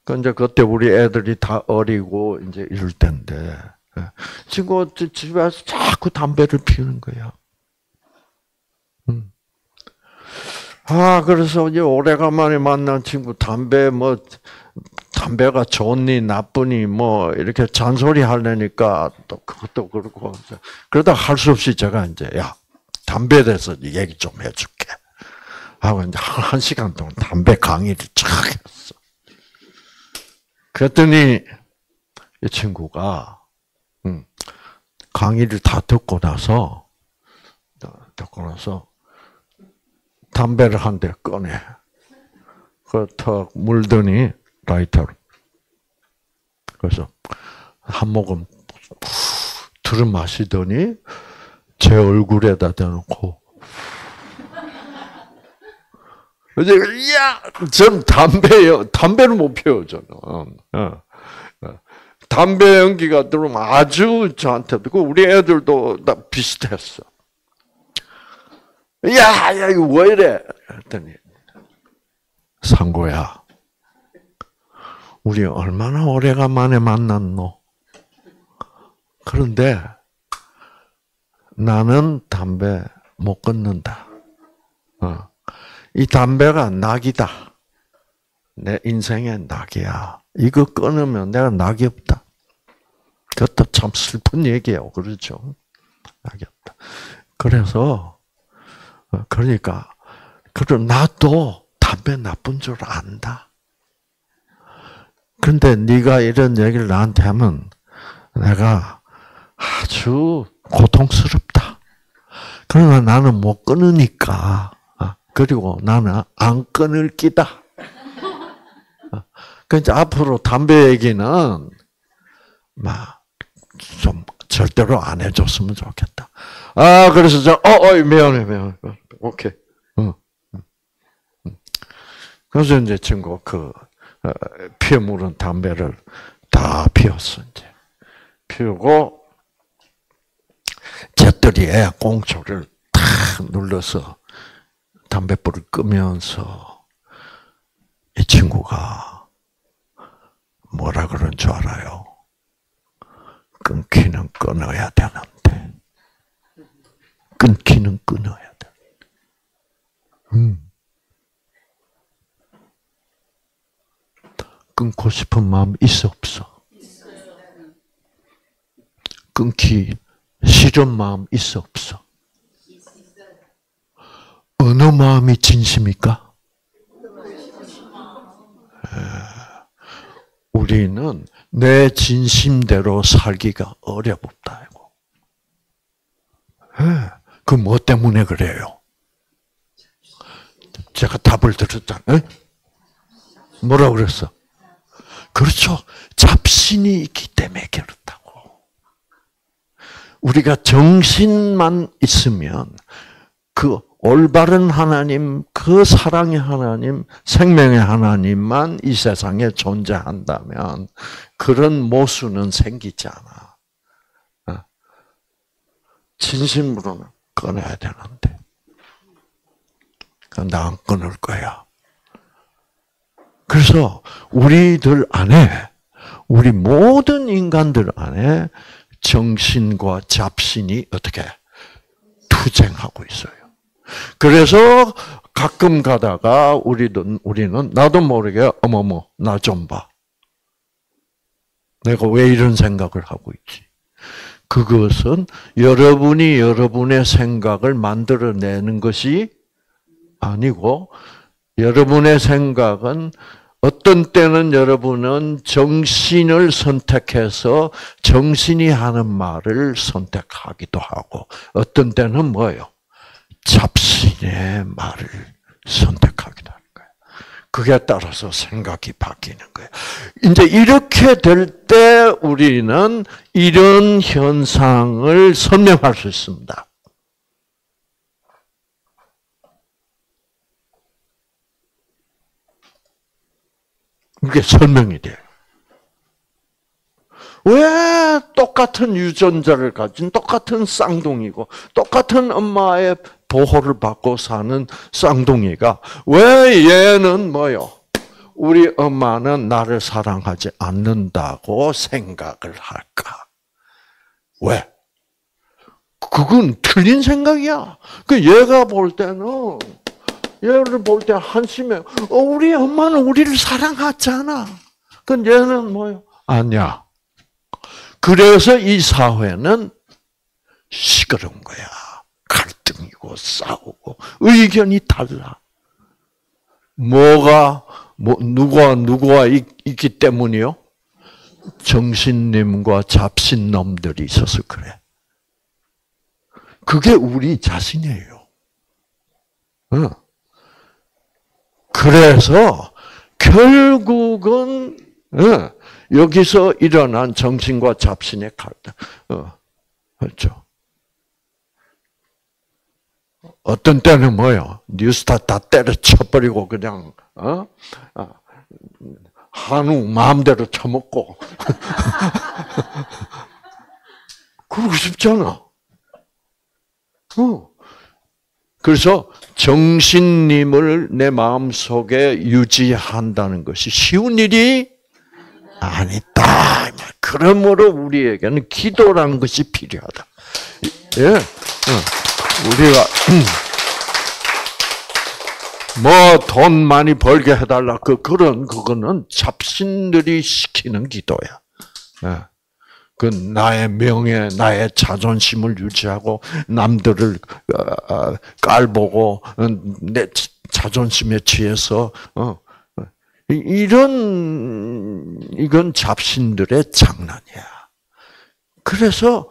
그 이제 그때 우리 애들이 다 어리고 이제 이럴 친구 예. 집에 와서 자꾸 담배를 피우는 거야. 음. 아 그래서 이제 오래간만에 만난 친구 담배 뭐 담배가 좋니 나쁘니 뭐 이렇게 잔소리 하려니까 또 그것도 그렇고 그러다 할 수 없이 제가 이제 야 담배에 대해서 얘기 좀 해줄게 하고 이제 한 시간 동안 담배 강의를 쫙 했어. 그랬더니 이 친구가 음, 강의를 다 듣고 나서 듣고 나서 담배를 한 대 꺼내. 그턱 물더니 라이터로. 그래서 한 모금 들어 마시더니 제 얼굴에다 대놓고 이제 야, 전 담배요. 담배를 못 피워 저는. 어, 어. 담배 연기가 들어오면 아주 저한테 그 우리 애들도 다 비슷했어. 야, 야 이거 왜 이래? 했더니 상고야. 우리 얼마나 오래간만에 만났노? 그런데 나는 담배 못 끊는다. 어. 이 담배가 낙이다. 내 인생의 낙이야. 이거 끊으면 내가 낙이 없다. 그것도 참 슬픈 얘기예요. 그렇죠? 낙이 없다. 그래서, 어, 그러니까, 그럼 나도 담배 나쁜 줄 안다. 근데 네가 이런 얘기를 나한테 하면 내가 아주 고통스럽다. 그러나 나는 못 끊으니까 그리고 나는 안 끊을 끼다. 그러니까 앞으로 담배 얘기는 막 좀 절대로 안 해줬으면 좋겠다. 아 그래서 저 어, 어 미안해 미안해 오케이. 어. 그래서 이제 친구 그 어, 피어 물은 담배를 다 피웠어 이제 피우고 잿더리에 꽁초를 탁 눌러서 담배불을 끄면서 이 친구가 뭐라 그런 줄 알아요? 끊기는 끊어야 되는데. 끊기는 끊어야 돼. 음. 끊고 싶은 마음 있어 없어? 끊기 싫은 마음 있어 없어? 어느 마음이 진심입니까? 우리는 내 진심대로 살기가 어렵다. 그뭐 때문에 그래요? 제가 답을 들었잖아요. 뭐라 그랬어? 그렇죠. 잡신이 있기 때문에 그렇다고. 우리가 정신만 있으면 그 올바른 하나님, 그 사랑의 하나님, 생명의 하나님만 이 세상에 존재한다면 그런 모순은 생기지 않아. 어? 진심으로는 꺼내야 되는데. 나안 끊을 거야. 그래서 우리들 안에, 우리 모든 인간들 안에 정신과 잡신이 어떻게 투쟁하고 있어요. 그래서 가끔 가다가 우리는 우리는 나도 모르게 어머머 나 좀 봐. 내가 왜 이런 생각을 하고 있지? 그것은 여러분이 여러분의 생각을 만들어내는 것이 아니고 여러분의 생각은 어떤 때는 여러분은 정신을 선택해서 정신이 하는 말을 선택하기도 하고 어떤 때는 뭐예요? 잡신의 말을 선택하기도 하는 거예요. 그게 따라서 생각이 바뀌는 거예요. 이제 이렇게 될 때 우리는 이런 현상을 설명할 수 있습니다. 이게 설명이 돼요. 왜 똑같은 유전자를 가진 똑같은 쌍둥이고 똑같은 엄마의 보호를 받고 사는 쌍둥이가 왜 얘는 뭐요? 우리 엄마는 나를 사랑하지 않는다고 생각을 할까? 왜? 그건 틀린 생각이야. 그 얘가 볼 때는 얘를 볼 때 한심해. 어, 우리 엄마는 우리를 사랑하잖아. 그 얘는 뭐요? 아니야. 그래서 이 사회는 시끄러운 거야. 갈등이고 싸우고 의견이 달라. 뭐가 뭐 누가 누구와 있, 기 때문이요? 정신님과 잡신놈들이 있어서 그래. 그게 우리 자신이에요. 어. 그래서 결국은 어, 여기서 일어난 정신과 잡신의 갈등, 어, 그렇죠. 어떤 때는 뭐요? 뉴스타 다 때려쳐버리고 그냥 어? 아, 한우 마음대로 처먹고 [LAUGHS] 그러고 싶잖아. 어. 그래서 정신님을 내 마음 속에 유지한다는 것이 쉬운 일이 아니다. 그러므로 우리에게는 기도라는 것이 필요하다. 예, 어. 우리가 [CLEARS THROAT] 음. 뭐돈 많이 벌게 해달라 그 그런 그거는 잡신들이 시키는 기도야. 예. 그 나의 명예, 나의 자존심을 유지하고 남들을 어, 어, 깔보고 어, 내 자존심에 취해서 이런 이건 잡신들의 장난이야. 그래서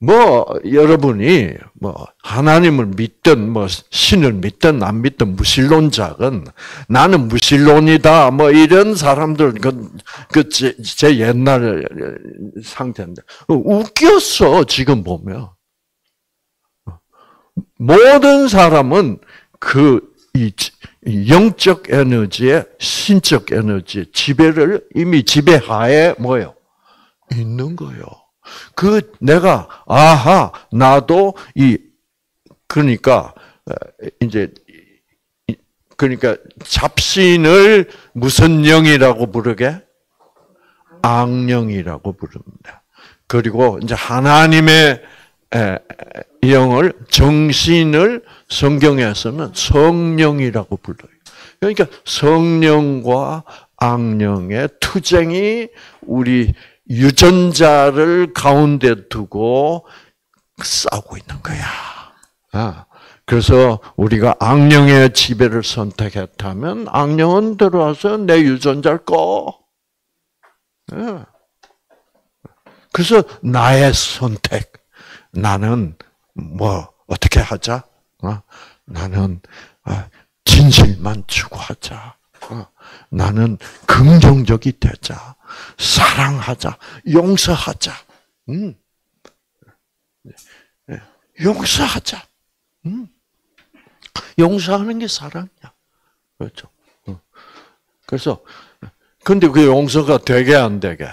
뭐 여러분이 뭐 하나님을 믿든 뭐 신을 믿든 안 믿든 무신론자는 나는 무신론이다 뭐 이런 사람들 그제 그 옛날 상태인데 웃겼어 지금 보면 모든 사람은 그이 영적 에너지의 신적 에너지 지배를 이미 지배하에 뭐요 있는 거요. 그 내가 아하 나도 이 그러니까 이제 그러니까 잡신을 무슨 영이라고 부르게? 악령이라고 부릅니다. 그리고 이제 하나님의 영을 정신을 성경에서는 성령이라고 불러요. 그러니까 성령과 악령의 투쟁이 우리 유전자를 가운데 두고 싸우고 있는 거야. 아, 그래서 우리가 악령의 지배를 선택했다면 악령은 들어와서 내 유전자를 꺼. 예. 그래서 나의 선택. 나는 뭐 어떻게 하자? 어? 나는 아, 진실만 추구하자. 어? 나는 긍정적이 되자. 사랑하자. 용서하자. 음. 예. 용서하자. 음. 용서하는 게 사랑이야. 그렇죠. 어. 그래서 근데 그 용서가 되게 안 되게?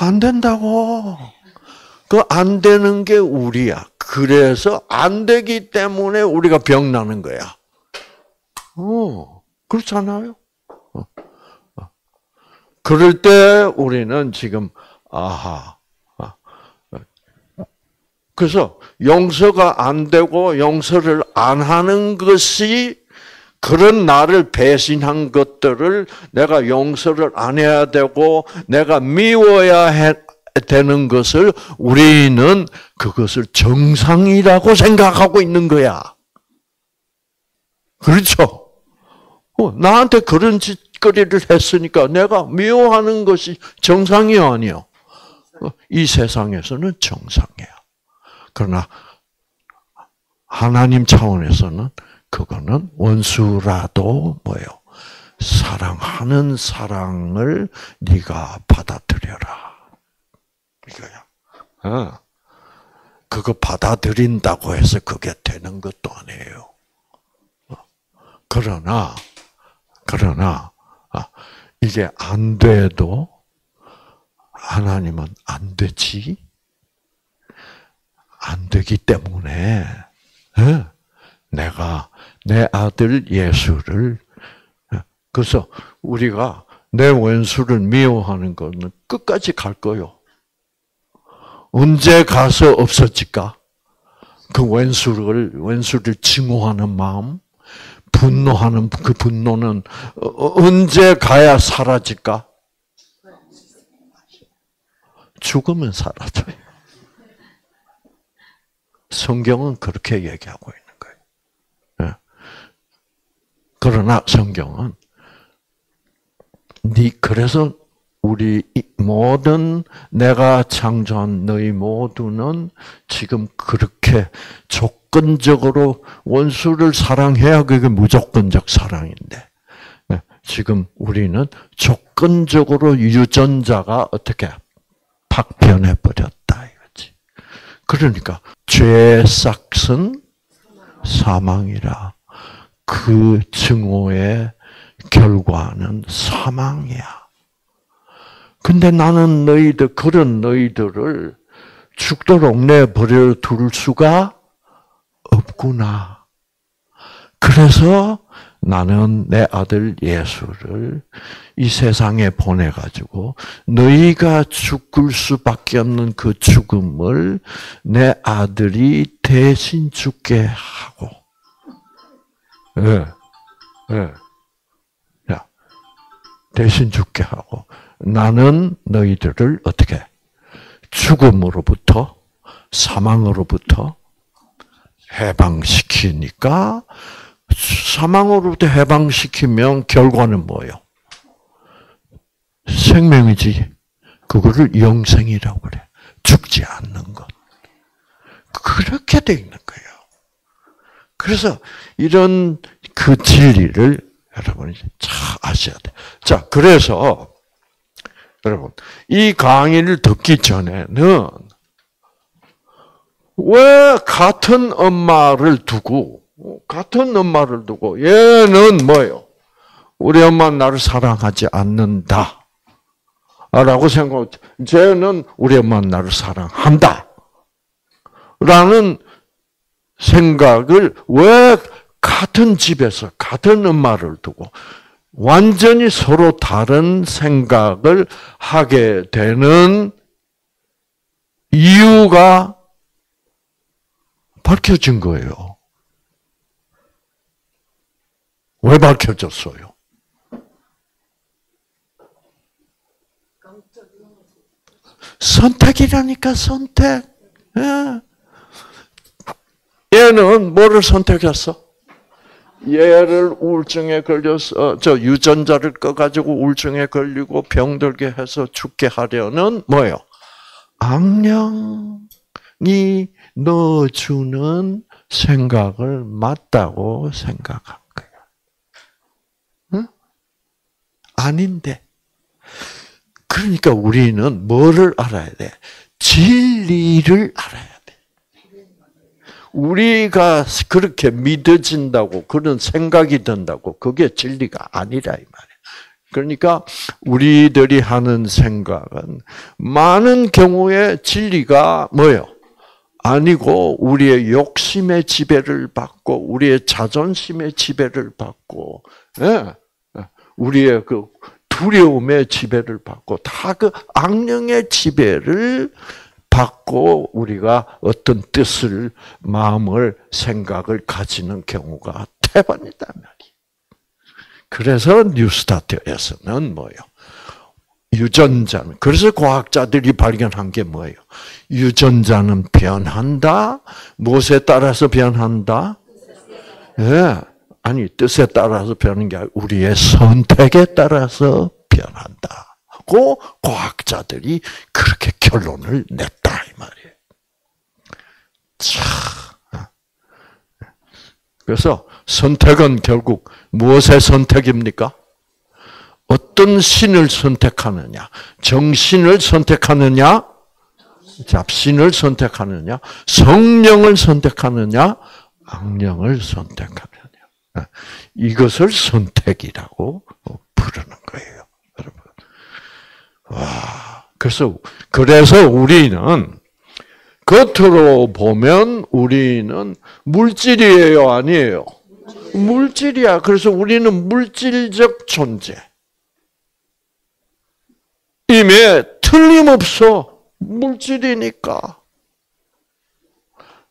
안 된다고. 그 안 되는 게 우리야. 그래서 안 되기 때문에 우리가 병 나는 거야. 어, 그렇잖아요. 어, 어. 그럴 때 우리는 지금 아하. 아, 그래서 용서가 안 되고 용서를 안 하는 것이 그런 나를 배신한 것들을 내가 용서를 안 해야 되고 내가 미워야 해, 되는 것을 우리는 그것을 정상이라고 생각하고 있는 거야. 그렇죠? 어, 나한테 그런 짓거리를 했으니까 내가 미워하는 것이 정상이요, 아니요? 어, 이 세상에서는 정상이야. 그러나 하나님 차원에서는 그거는 원수라도 뭐요? 사랑하는 사랑을 네가 받아들여라. 이거야. 어. 그거 받아들인다고 해서 그게 되는 것도 아니에요. 어. 그러나 그러나 아, 이게 안 돼도 하나님은 안 되지. 안 되기 때문에 어, 내가 내 아들 예수를 그래서 우리가 내 원수를 미워하는 것은 끝까지 갈 거요. 언제 가서 없어질까? 그 원수를 원수를 증오하는 마음, 분노하는 그 분노는 어, 언제 가야 사라질까? 죽으면 사라져요. 성경은 그렇게 얘기하고 있는 거예요. 예. 그러나 성경은 네 그래서 우리 모든 내가 창조한 너희 모두는 지금 그렇게 조건적으로 원수를 사랑해야 그게 무조건적 사랑인데 예. 지금 우리는 조건적으로 유전자가 어떻게 박변해 버렸다 이거지. 그러니까 죄의 싹은 사망이라. 그 증오의 결과는 사망이야. 근데 나는 너희들, 그런 너희들을 죽도록 내버려 둘 수가 없구나. 그래서 나는 내 아들 예수를 이 세상에 보내가지고 너희가 죽을 수밖에 없는 그 죽음을 내 아들이 대신 죽게 하고, 예, 예, 야, 대신 죽게 하고, 나는 너희들을 어떻게? 죽음으로부터 사망으로부터 해방시키니까 사망으로부터 해방시키면 결과는 뭐예요? 생명이지. 그거를 영생이라고 그래. 죽지 않는 것. 그렇게 돼 있는 거예요. 그래서 이런 그 진리를 여러분이 잘 아셔야 돼. 자, 그래서 여러분 이 강의를 듣기 전에는 왜 같은 엄마를 두고 같은 엄마를 두고 얘는 뭐예요? 우리 엄마는 나를 사랑하지 않는다. 라고 생각, 쟤는 우리 엄마는 나를 사랑한다. 라는 생각을 왜 같은 집에서 같은 엄마를 두고 완전히 서로 다른 생각을 하게 되는 이유가 밝혀진 거예요. 왜 밝혀졌어요? 선택이라니까 선택. 예. 얘는 뭐를 선택했어? 얘를 우울증에 걸려서 저 유전자를 꺼가지고 우울증에 걸리고 병들게 해서 죽게 하려는 뭐요? 악령 이 넣어주는 생각을 맞다고 생각한 거야. 응? 아닌데. 그러니까 우리는 뭐를 알아야 돼? 진리를 알아야 돼. 우리가 그렇게 믿어진다고 그런 생각이 든다고 그게 진리가 아니라 이 말이야. 그러니까 우리들이 하는 생각은 많은 경우에 진리가 뭐요? 아니고 우리의 욕심의 지배를 받고 우리의 자존심의 지배를 받고 예. 우리의 그 두려움의 지배를 받고 다 그 악령의 지배를 받고 우리가 어떤 뜻을 마음을 생각을 가지는 경우가 태반이다 말이. 그래서 뉴스타트에서는 뭐예요? 유전자는 그래서 과학자들이 발견한 게 뭐예요? 유전자는 변한다. 무엇에 따라서 변한다? 예. 네. 아니 뜻에 따라서 변하는 게 아니라 우리의 선택에 따라서 변한다 고 과학자들이 그렇게 결론을 냈다 이 말이에요. 자, 그래서 선택은 결국 무엇의 선택입니까? 어떤 신을 선택하느냐, 정신을 선택하느냐, 잡신을 선택하느냐, 성령을 선택하느냐, 악령을 선택하느냐. 이것을 선택이라고 부르는 거예요, 여러분. 와, 그래서 그래서 우리는 겉으로 보면 우리는 물질이에요, 아니에요? 물질이야. 그래서 우리는 물질적 존재. 이미 틀림없어. 물질이니까.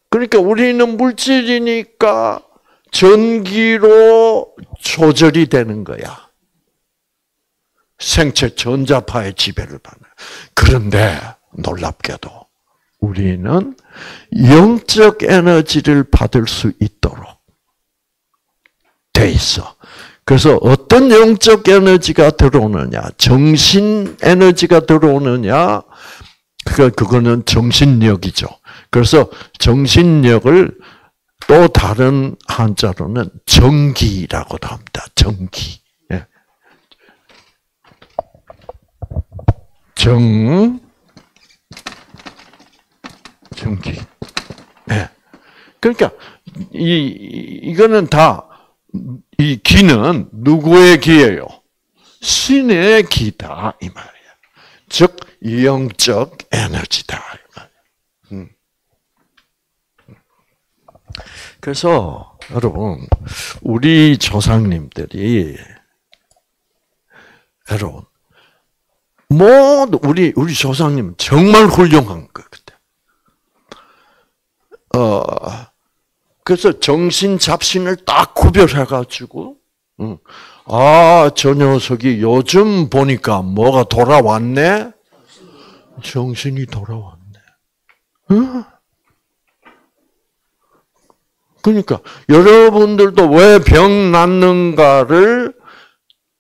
그러니까 우리는 물질이니까 전기로 조절이 되는 거야. 생체 전자파의 지배를 받는. 그런데 놀랍게도 우리는 영적 에너지를 받을 수 있도록 돼 있어. 그래서 어떤 영적 에너지가 들어오느냐, 정신 에너지가 들어오느냐, 그 그거는 정신력이죠. 그래서 정신력을 또 다른 한자로는 정기라고도 합니다. 정기. 예. 정 정기. 예. 그러니까 이 이거는 다 이 기는 누구의 기예요? 신의 기다 이 말이야. 즉 영적 에너지다 이 말이야. 음. 그래서 여러분 우리 조상님들이 여러분 모두 우리 우리 조상님 정말 훌륭한 거 그때. 어 그래서 정신 잡신을 딱 구별해 가지고 아 저 녀석이 요즘 보니까 뭐가 돌아왔네. 정신이 돌아왔네. 응? 그러니까 여러분들도 왜병 낫는가를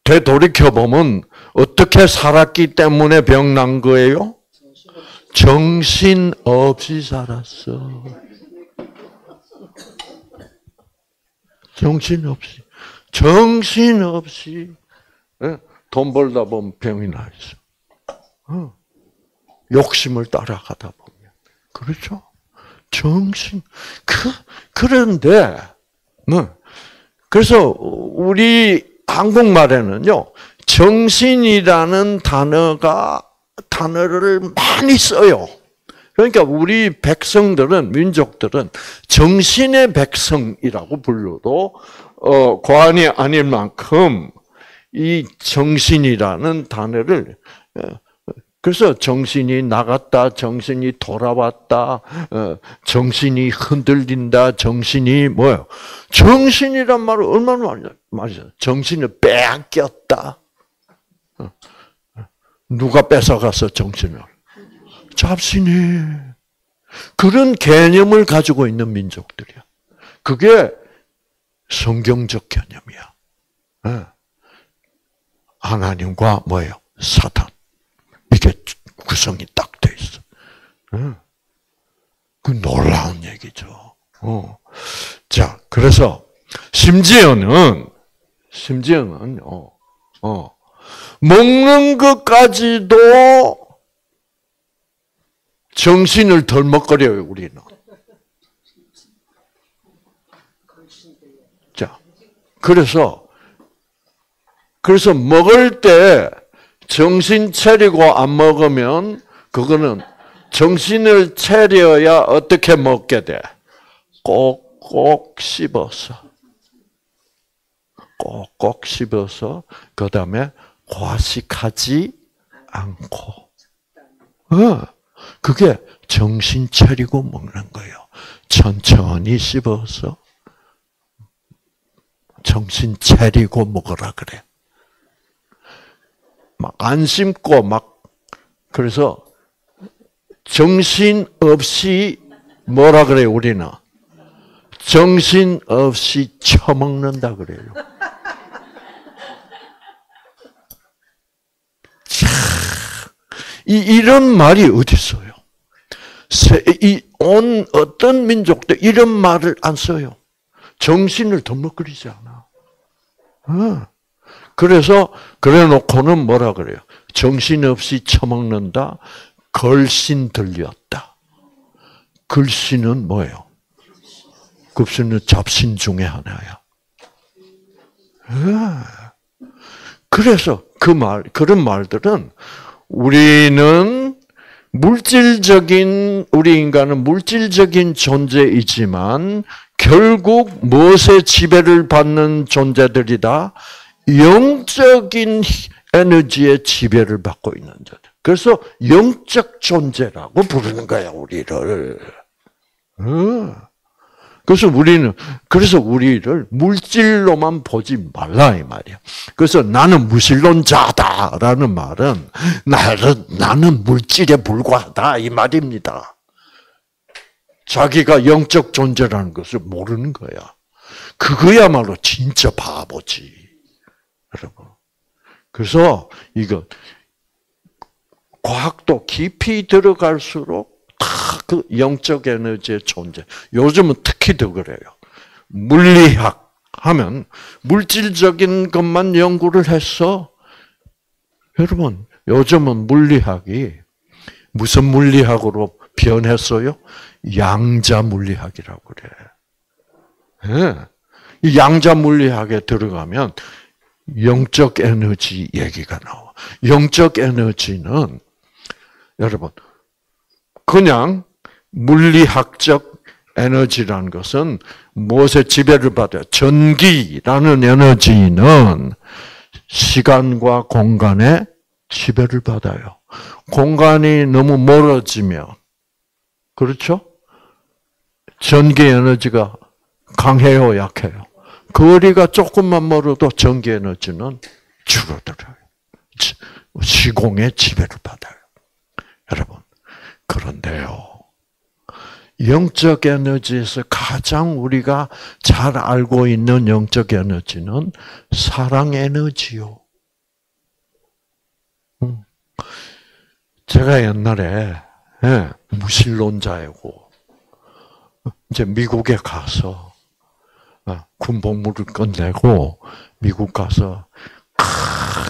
되돌이켜 보면 어떻게 살았기 때문에 병 난 거예요? 정신 없이 살았어. 정신 없이. 정신 없이. 예? 돈 벌다 보면 병이 나 있어. 어. 욕심을 따라가다 보면. 그렇죠? 정신. 그, 그런데, 뭐, 그래서 우리 한국말에는요, 정신이라는 단어가, 단어를 많이 써요. 그러니까 우리 백성들은 민족들은 정신의 백성이라고 불러도 어, 과언이 아닐 만큼 이 정신이라는 단어를 어, 그래서 정신이 나갔다, 정신이 돌아왔다, 어, 정신이 흔들린다, 정신이 뭐요? 정신이란 말을 얼마나 말이죠? 정신을 빼앗겼다. 어, 누가 뺏어가서 정신을? 잡신이. 그런 개념을 가지고 있는 민족들이야. 그게 성경적 개념이야. 예. 하나님과 뭐예요? 사탄. 이게 구성이 딱 돼 있어. 예. 그 놀라운 얘기죠. 어. 자, 그래서 심지어는 심지어는 어, 어 먹는 것까지도 정신을 덜 먹거려요, 우리는. 자, 그래서, 그래서 먹을 때 정신 차리고 안 먹으면 그거는 정신을 차려야 어떻게 먹게 돼? 꼭꼭 씹어서. 꼭꼭 씹어서, 그 다음에 과식하지 않고. 어. 그게 정신 차리고 먹는 거예요. 천천히 씹어서 정신 차리고 먹으라 그래. 막 안 씹고 막 그래서 정신 없이 뭐라 그래 우리는 정신 없이 처먹는다 그래요. 자, 이 이런 말이 어디 있어요? 이온 어떤 민족도 이런 말을 안 써요. 정신을 덤먹거리지 않아. 어. 그래서 그래 놓고는 뭐라 그래요? 정신 없이 처먹는다. 걸신 들렸다. 글씨는 뭐예요? 급신은 잡신 중에 하나야. 예. 그래서 그 말, 그런 말들은 우리는 물질적인 우리 인간은 물질적인 존재이지만 결국 무엇의 지배를 받는 존재들이다? 영적인 에너지의 지배를 받고 있는 자들. 그래서 영적 존재라고 부르는 거야 우리를. 어. 그래서 우리는 그래서 우리를 물질로만 보지 말라 이 말이야. 그래서 나는 무신론자다라는 말은 나는 나는 물질에 불과하다 이 말입니다. 자기가 영적 존재라는 것을 모르는 거야. 그거야말로 진짜 바보지, 여러분. 그래서 이거 과학도 깊이 들어갈수록 그 영적 에너지의 존재. 요즘은 특히 더 그래요. 물리학 하면 물질적인 것만 연구를 했어. 여러분, 요즘은 물리학이 무슨 물리학으로 변했어요? 양자 물리학이라고 그래. 네. 이 양자 물리학에 들어가면 영적 에너지 얘기가 나와. 영적 에너지는 여러분 그냥 물리학적 에너지라는 것은 무엇의 지배를 받아요? 전기라는 에너지는 시간과 공간의 지배를 받아요. 공간이 너무 멀어지면, 그렇죠? 전기 에너지가 강해요, 약해요? 거리가 조금만 멀어도 전기 에너지는 줄어들어요. 시공의 지배를 받아요. 여러분, 그런데요. 영적 에너지에서 가장 우리가 잘 알고 있는 영적 에너지는 사랑 에너지요. 음. 제가 옛날에 예, 무신론자이고 이제 미국에 가서 아, 군복무를 끝내고 미국 가서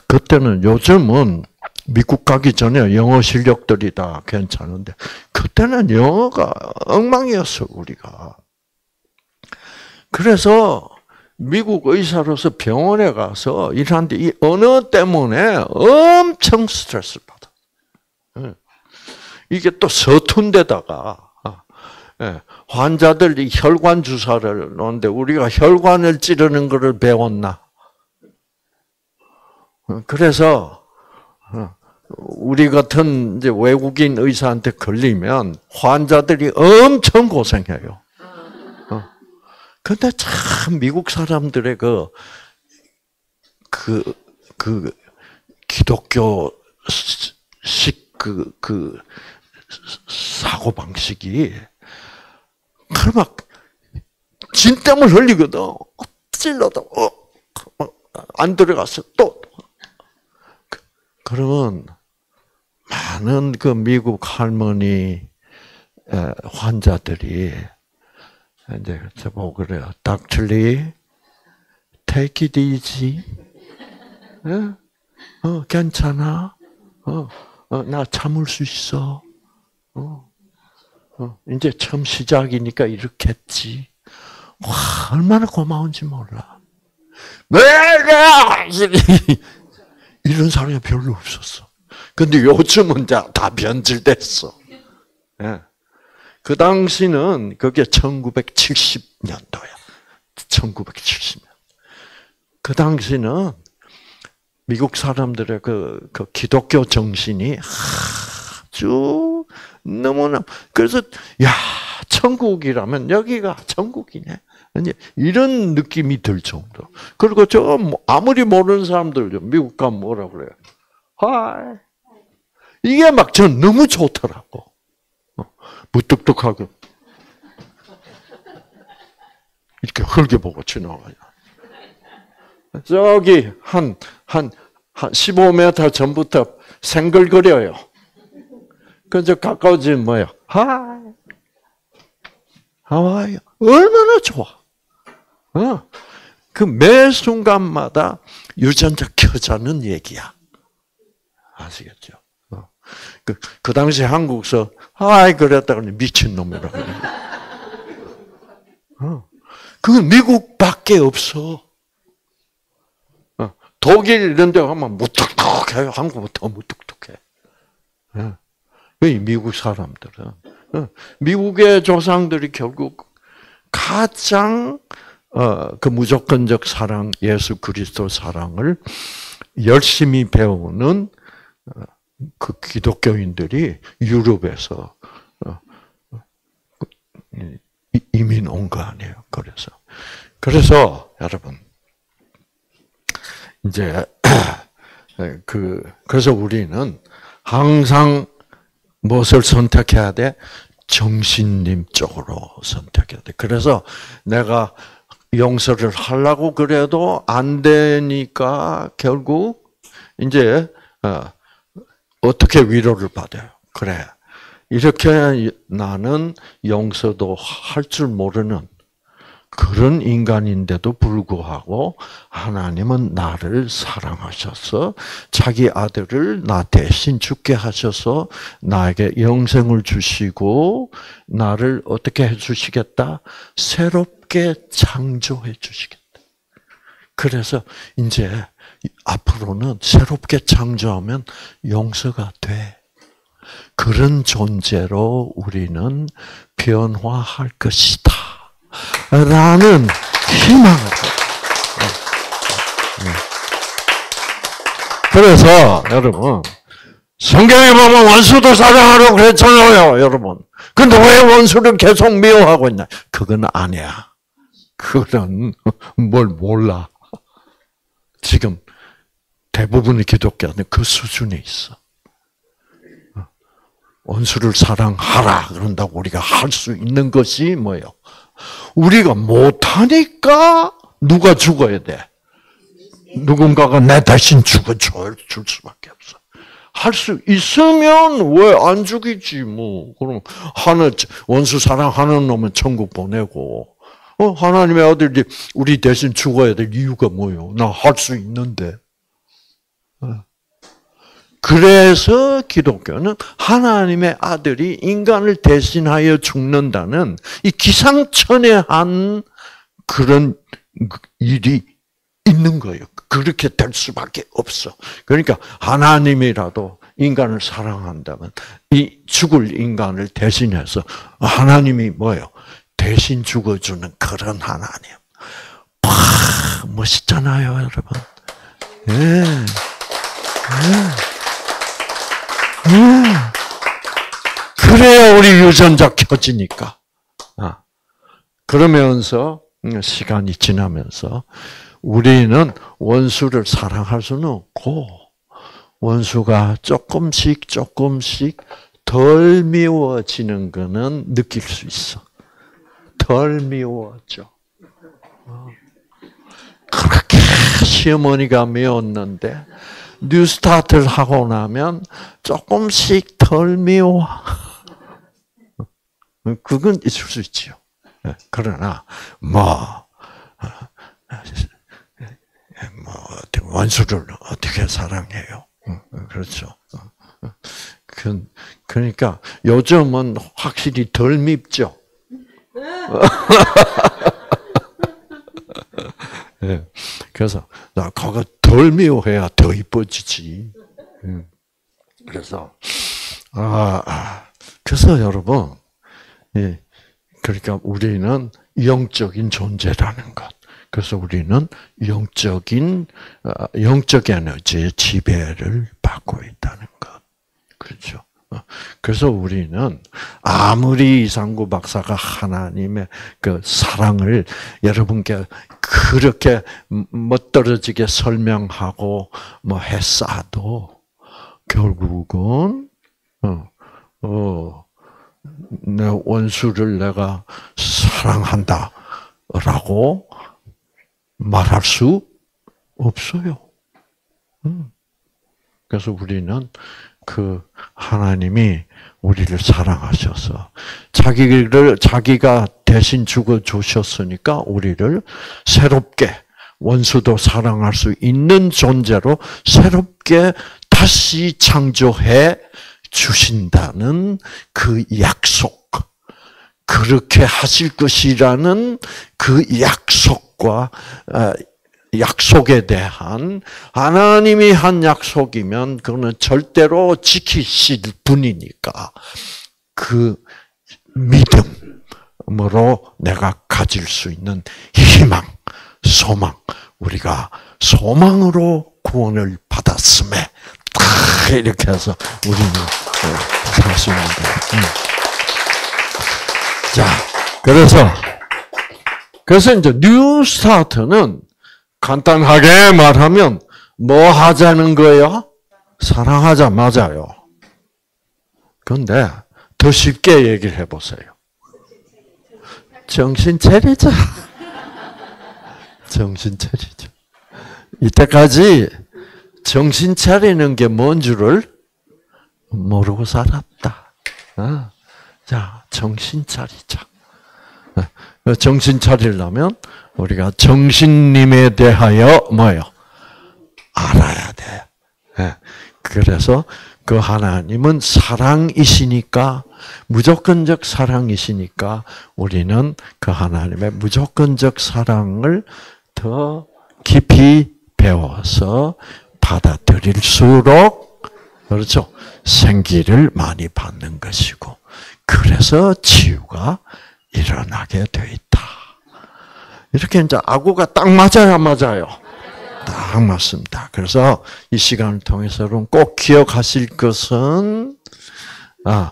그때는 요즘은 미국 가기 전에 영어 실력들이 다 괜찮은데 그때는 영어가 엉망이었어 우리가. 그래서 미국 의사로서 병원에 가서 일하는데 이 언어 때문에 엄청 스트레스를 받아. 예. 이게 또 서툰 데다가 예, 환자들이 혈관 주사를 놓는데 우리가 혈관을 찌르는 것을 배웠나? 그래서 어, 우리 같은 이제 외국인 의사한테 걸리면 환자들이 엄청 고생해요. 어. 근데 참 미국 사람들의 그, 그, 그, 기독교식 그, 그, 사고방식이, 그막 진땀을 흘리거든. 찔러도, 어, 어, 안 들어갔어. 또. 그, 그러면, 많은 그 미국 할머니 환자들이 이제 저보고 그래요. 닥터리, take it easy. 어, 어 괜찮아. 어, 어, 나 참을 수 있어. 어, 어, 이제 처음 시작이니까 이렇게 했지. 와, 얼마나 고마운지 몰라. 내가! [LAUGHS] 이런 사람이 별로 없었어. 근데 요즘은 다 변질됐어. 예. 그 당시는 그게 1970년도야. 1970년. 그 당시는 미국 사람들의 그, 그 기독교 정신이 아주 너무나 그래서 야 천국이라면 여기가 천국이네. 이런 느낌이 들 정도. 그리고 저뭐 아무리 모르는 사람들 미국 가면 뭐라 그래요? 하이 이게 막 전 너무 좋더라고. 어, 무뚝뚝하고. 이렇게 흙게보고 지나가요. 저기, 한, 한, 한 15m 전부터 생글거려요. 그저 가까워지면 뭐예요? 하이. 하와이. 얼마나 좋아. 어. 그매 순간마다 유전자 켜자는 얘기야. 아시겠죠? 그, 그 당시 한국서, 아이, 그랬다가 미친 놈이라고. 어. 그 미국밖에 없어. 어. 독일 이런 데 가면 무뚝뚝해요. 한국부터 무뚝뚝해. 어. 미국 사람들은. 어. 미국의 조상들이 결국 가장 어, 그 무조건적 사랑, 예수 그리스도 사랑을 열심히 배우는 그 기독교인들이 유럽에서 어, 이민 온 거 아니에요. 그래서 그래서 여러분 이제 [CLEARS THROAT] 그 그래서 우리는 항상 무엇을 선택해야 돼? 정신님 쪽으로 선택해야 돼. 그래서 내가 용서를 하려고 그래도 안 되니까 결국 이제 어, 어떻게 위로를 받아요? 그래. 이렇게 나는 용서도 할 줄 모르는 그런 인간인데도 불구하고 하나님은 나를 사랑하셔서 자기 아들을 나 대신 죽게 하셔서 나에게 영생을 주시고 나를 어떻게 해 주시겠다? 새롭게 창조해 주시겠다. 그래서 이제 앞으로는 새롭게 창조하면 용서가 돼. 그런 존재로 우리는 변화할 것이다. 라는 희망을. 그래서, 여러분, 성경에 보면 원수도 사랑하라고 그랬잖아요, 여러분. 근데 왜 원수를 계속 미워하고 있나? 그건 아니야. 그건 [LAUGHS] 뭘 몰라. 지금 대부분의 기독교는 그 수준에 있어. 원수를 사랑하라 그런다고 우리가 할 수 있는 것이 뭐예요? 우리가 못하니까 누가 죽어야 돼? 누군가가 내 대신 죽어줄 수밖에 없어. 할 수 있으면 왜 안 죽이지 뭐. 그럼 하나 원수 사랑하는 놈은 천국 보내고 어 하나님의 아들이 우리 대신 죽어야 될 이유가 뭐요? 나 할 수 있는데. 어. 그래서 기독교는 하나님의 아들이 인간을 대신하여 죽는다는 이 기상천외한 그런 일이 있는 거예요. 그렇게 될 수밖에 없어. 그러니까 하나님이라도 인간을 사랑한다면 이 죽을 인간을 대신해서 하나님이 뭐요? 대신 죽어주는 그런 하나님. 와 멋있잖아요, 여러분. 예. 그래야 우리 유전자 켜지니까. 아. 그러면서 음, 시간이 지나면서 우리는 원수를 사랑할 수는 없고 원수가 조금씩 조금씩 덜 미워지는 것은 느낄 수 있어. 덜 미워져. 어. 그렇게 시어머니가 미웠는데 뉴스타트를 하고 나면 조금씩 덜 미워. [LAUGHS] 그건 있을 수 있지요. 예, 그러나 뭐, 뭐 원수를 어떻게 사랑해요? 그렇죠. 그, 그러니까 요즘은 확실히 덜 밉죠. [LAUGHS] 네. 그래서 나 그거 덜 미워해야 더 이뻐지지. 음. 그래서 아, 아, 그래서 여러분, 예, 그러니까 우리는 영적인 존재라는 것. 그래서 우리는 영적인 어, 영적 에너지의 지배를 받고 있다는 것. 그렇죠. 어, 그래서 우리는 아무리 이상구 박사가 하나님의 그 사랑을 여러분께 그렇게 멋들어지게 설명하고 뭐 했어도 결국은 어, 어, 내 원수를 내가 사랑한다라고 말할 수 없어요. 음. 그래서 우리는 그 하나님이 우리를 사랑하셔서 자기를 자기가 대신 죽어 주셨으니까 우리를 새롭게 원수도 사랑할 수 있는 존재로 새롭게 다시 창조해 주신다는 그 약속, 그렇게 하실 것이라는 그 약속과 어, 약속에 대한 하나님이 한 약속이면 그거는 절대로 지키실 분이니까 그 믿음으로 내가 가질 수 있는 희망, 소망, 우리가 소망으로 구원을 받았음에 이렇게 해서 우리는 있는 거예요. 음. 자, 그래서 그래서 이제 뉴 스타트는 간단하게 말하면 뭐 하자는 거예요? 사랑하자 맞아요. 그런데 더 쉽게 얘기를 해보세요. 정신 차리자. [LAUGHS] 정신 차리자. 이때까지 정신 차리는 게 뭔 줄을 모르고 살았다. 어? 자, 정신 차리자. 어, 정신 차리려면 우리가 정신님에 대하여 뭐요? 알아야 돼. 예. 그래서 그 하나님은 사랑이시니까 무조건적 사랑이시니까 우리는 그 하나님의 무조건적 사랑을 더 깊이 배워서 받아들일수록 그렇죠 생기를 많이 받는 것이고 그래서 치유가 일어나게 돼 있다. 이렇게 이제 아구가 딱 맞아야 맞아요. 딱 맞습니다. 그래서 이 시간을 통해서 꼭 기억하실 것은 아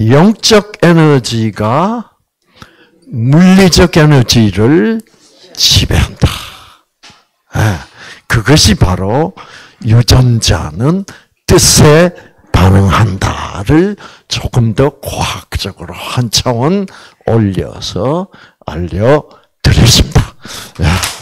영적 에너지가 물리적 에너지를 지배한다. 네. 그것이 바로 유전자는 뜻에 반응한다를 조금 더 과학적으로 한 차원 올려서 알려드렸습니다. 예.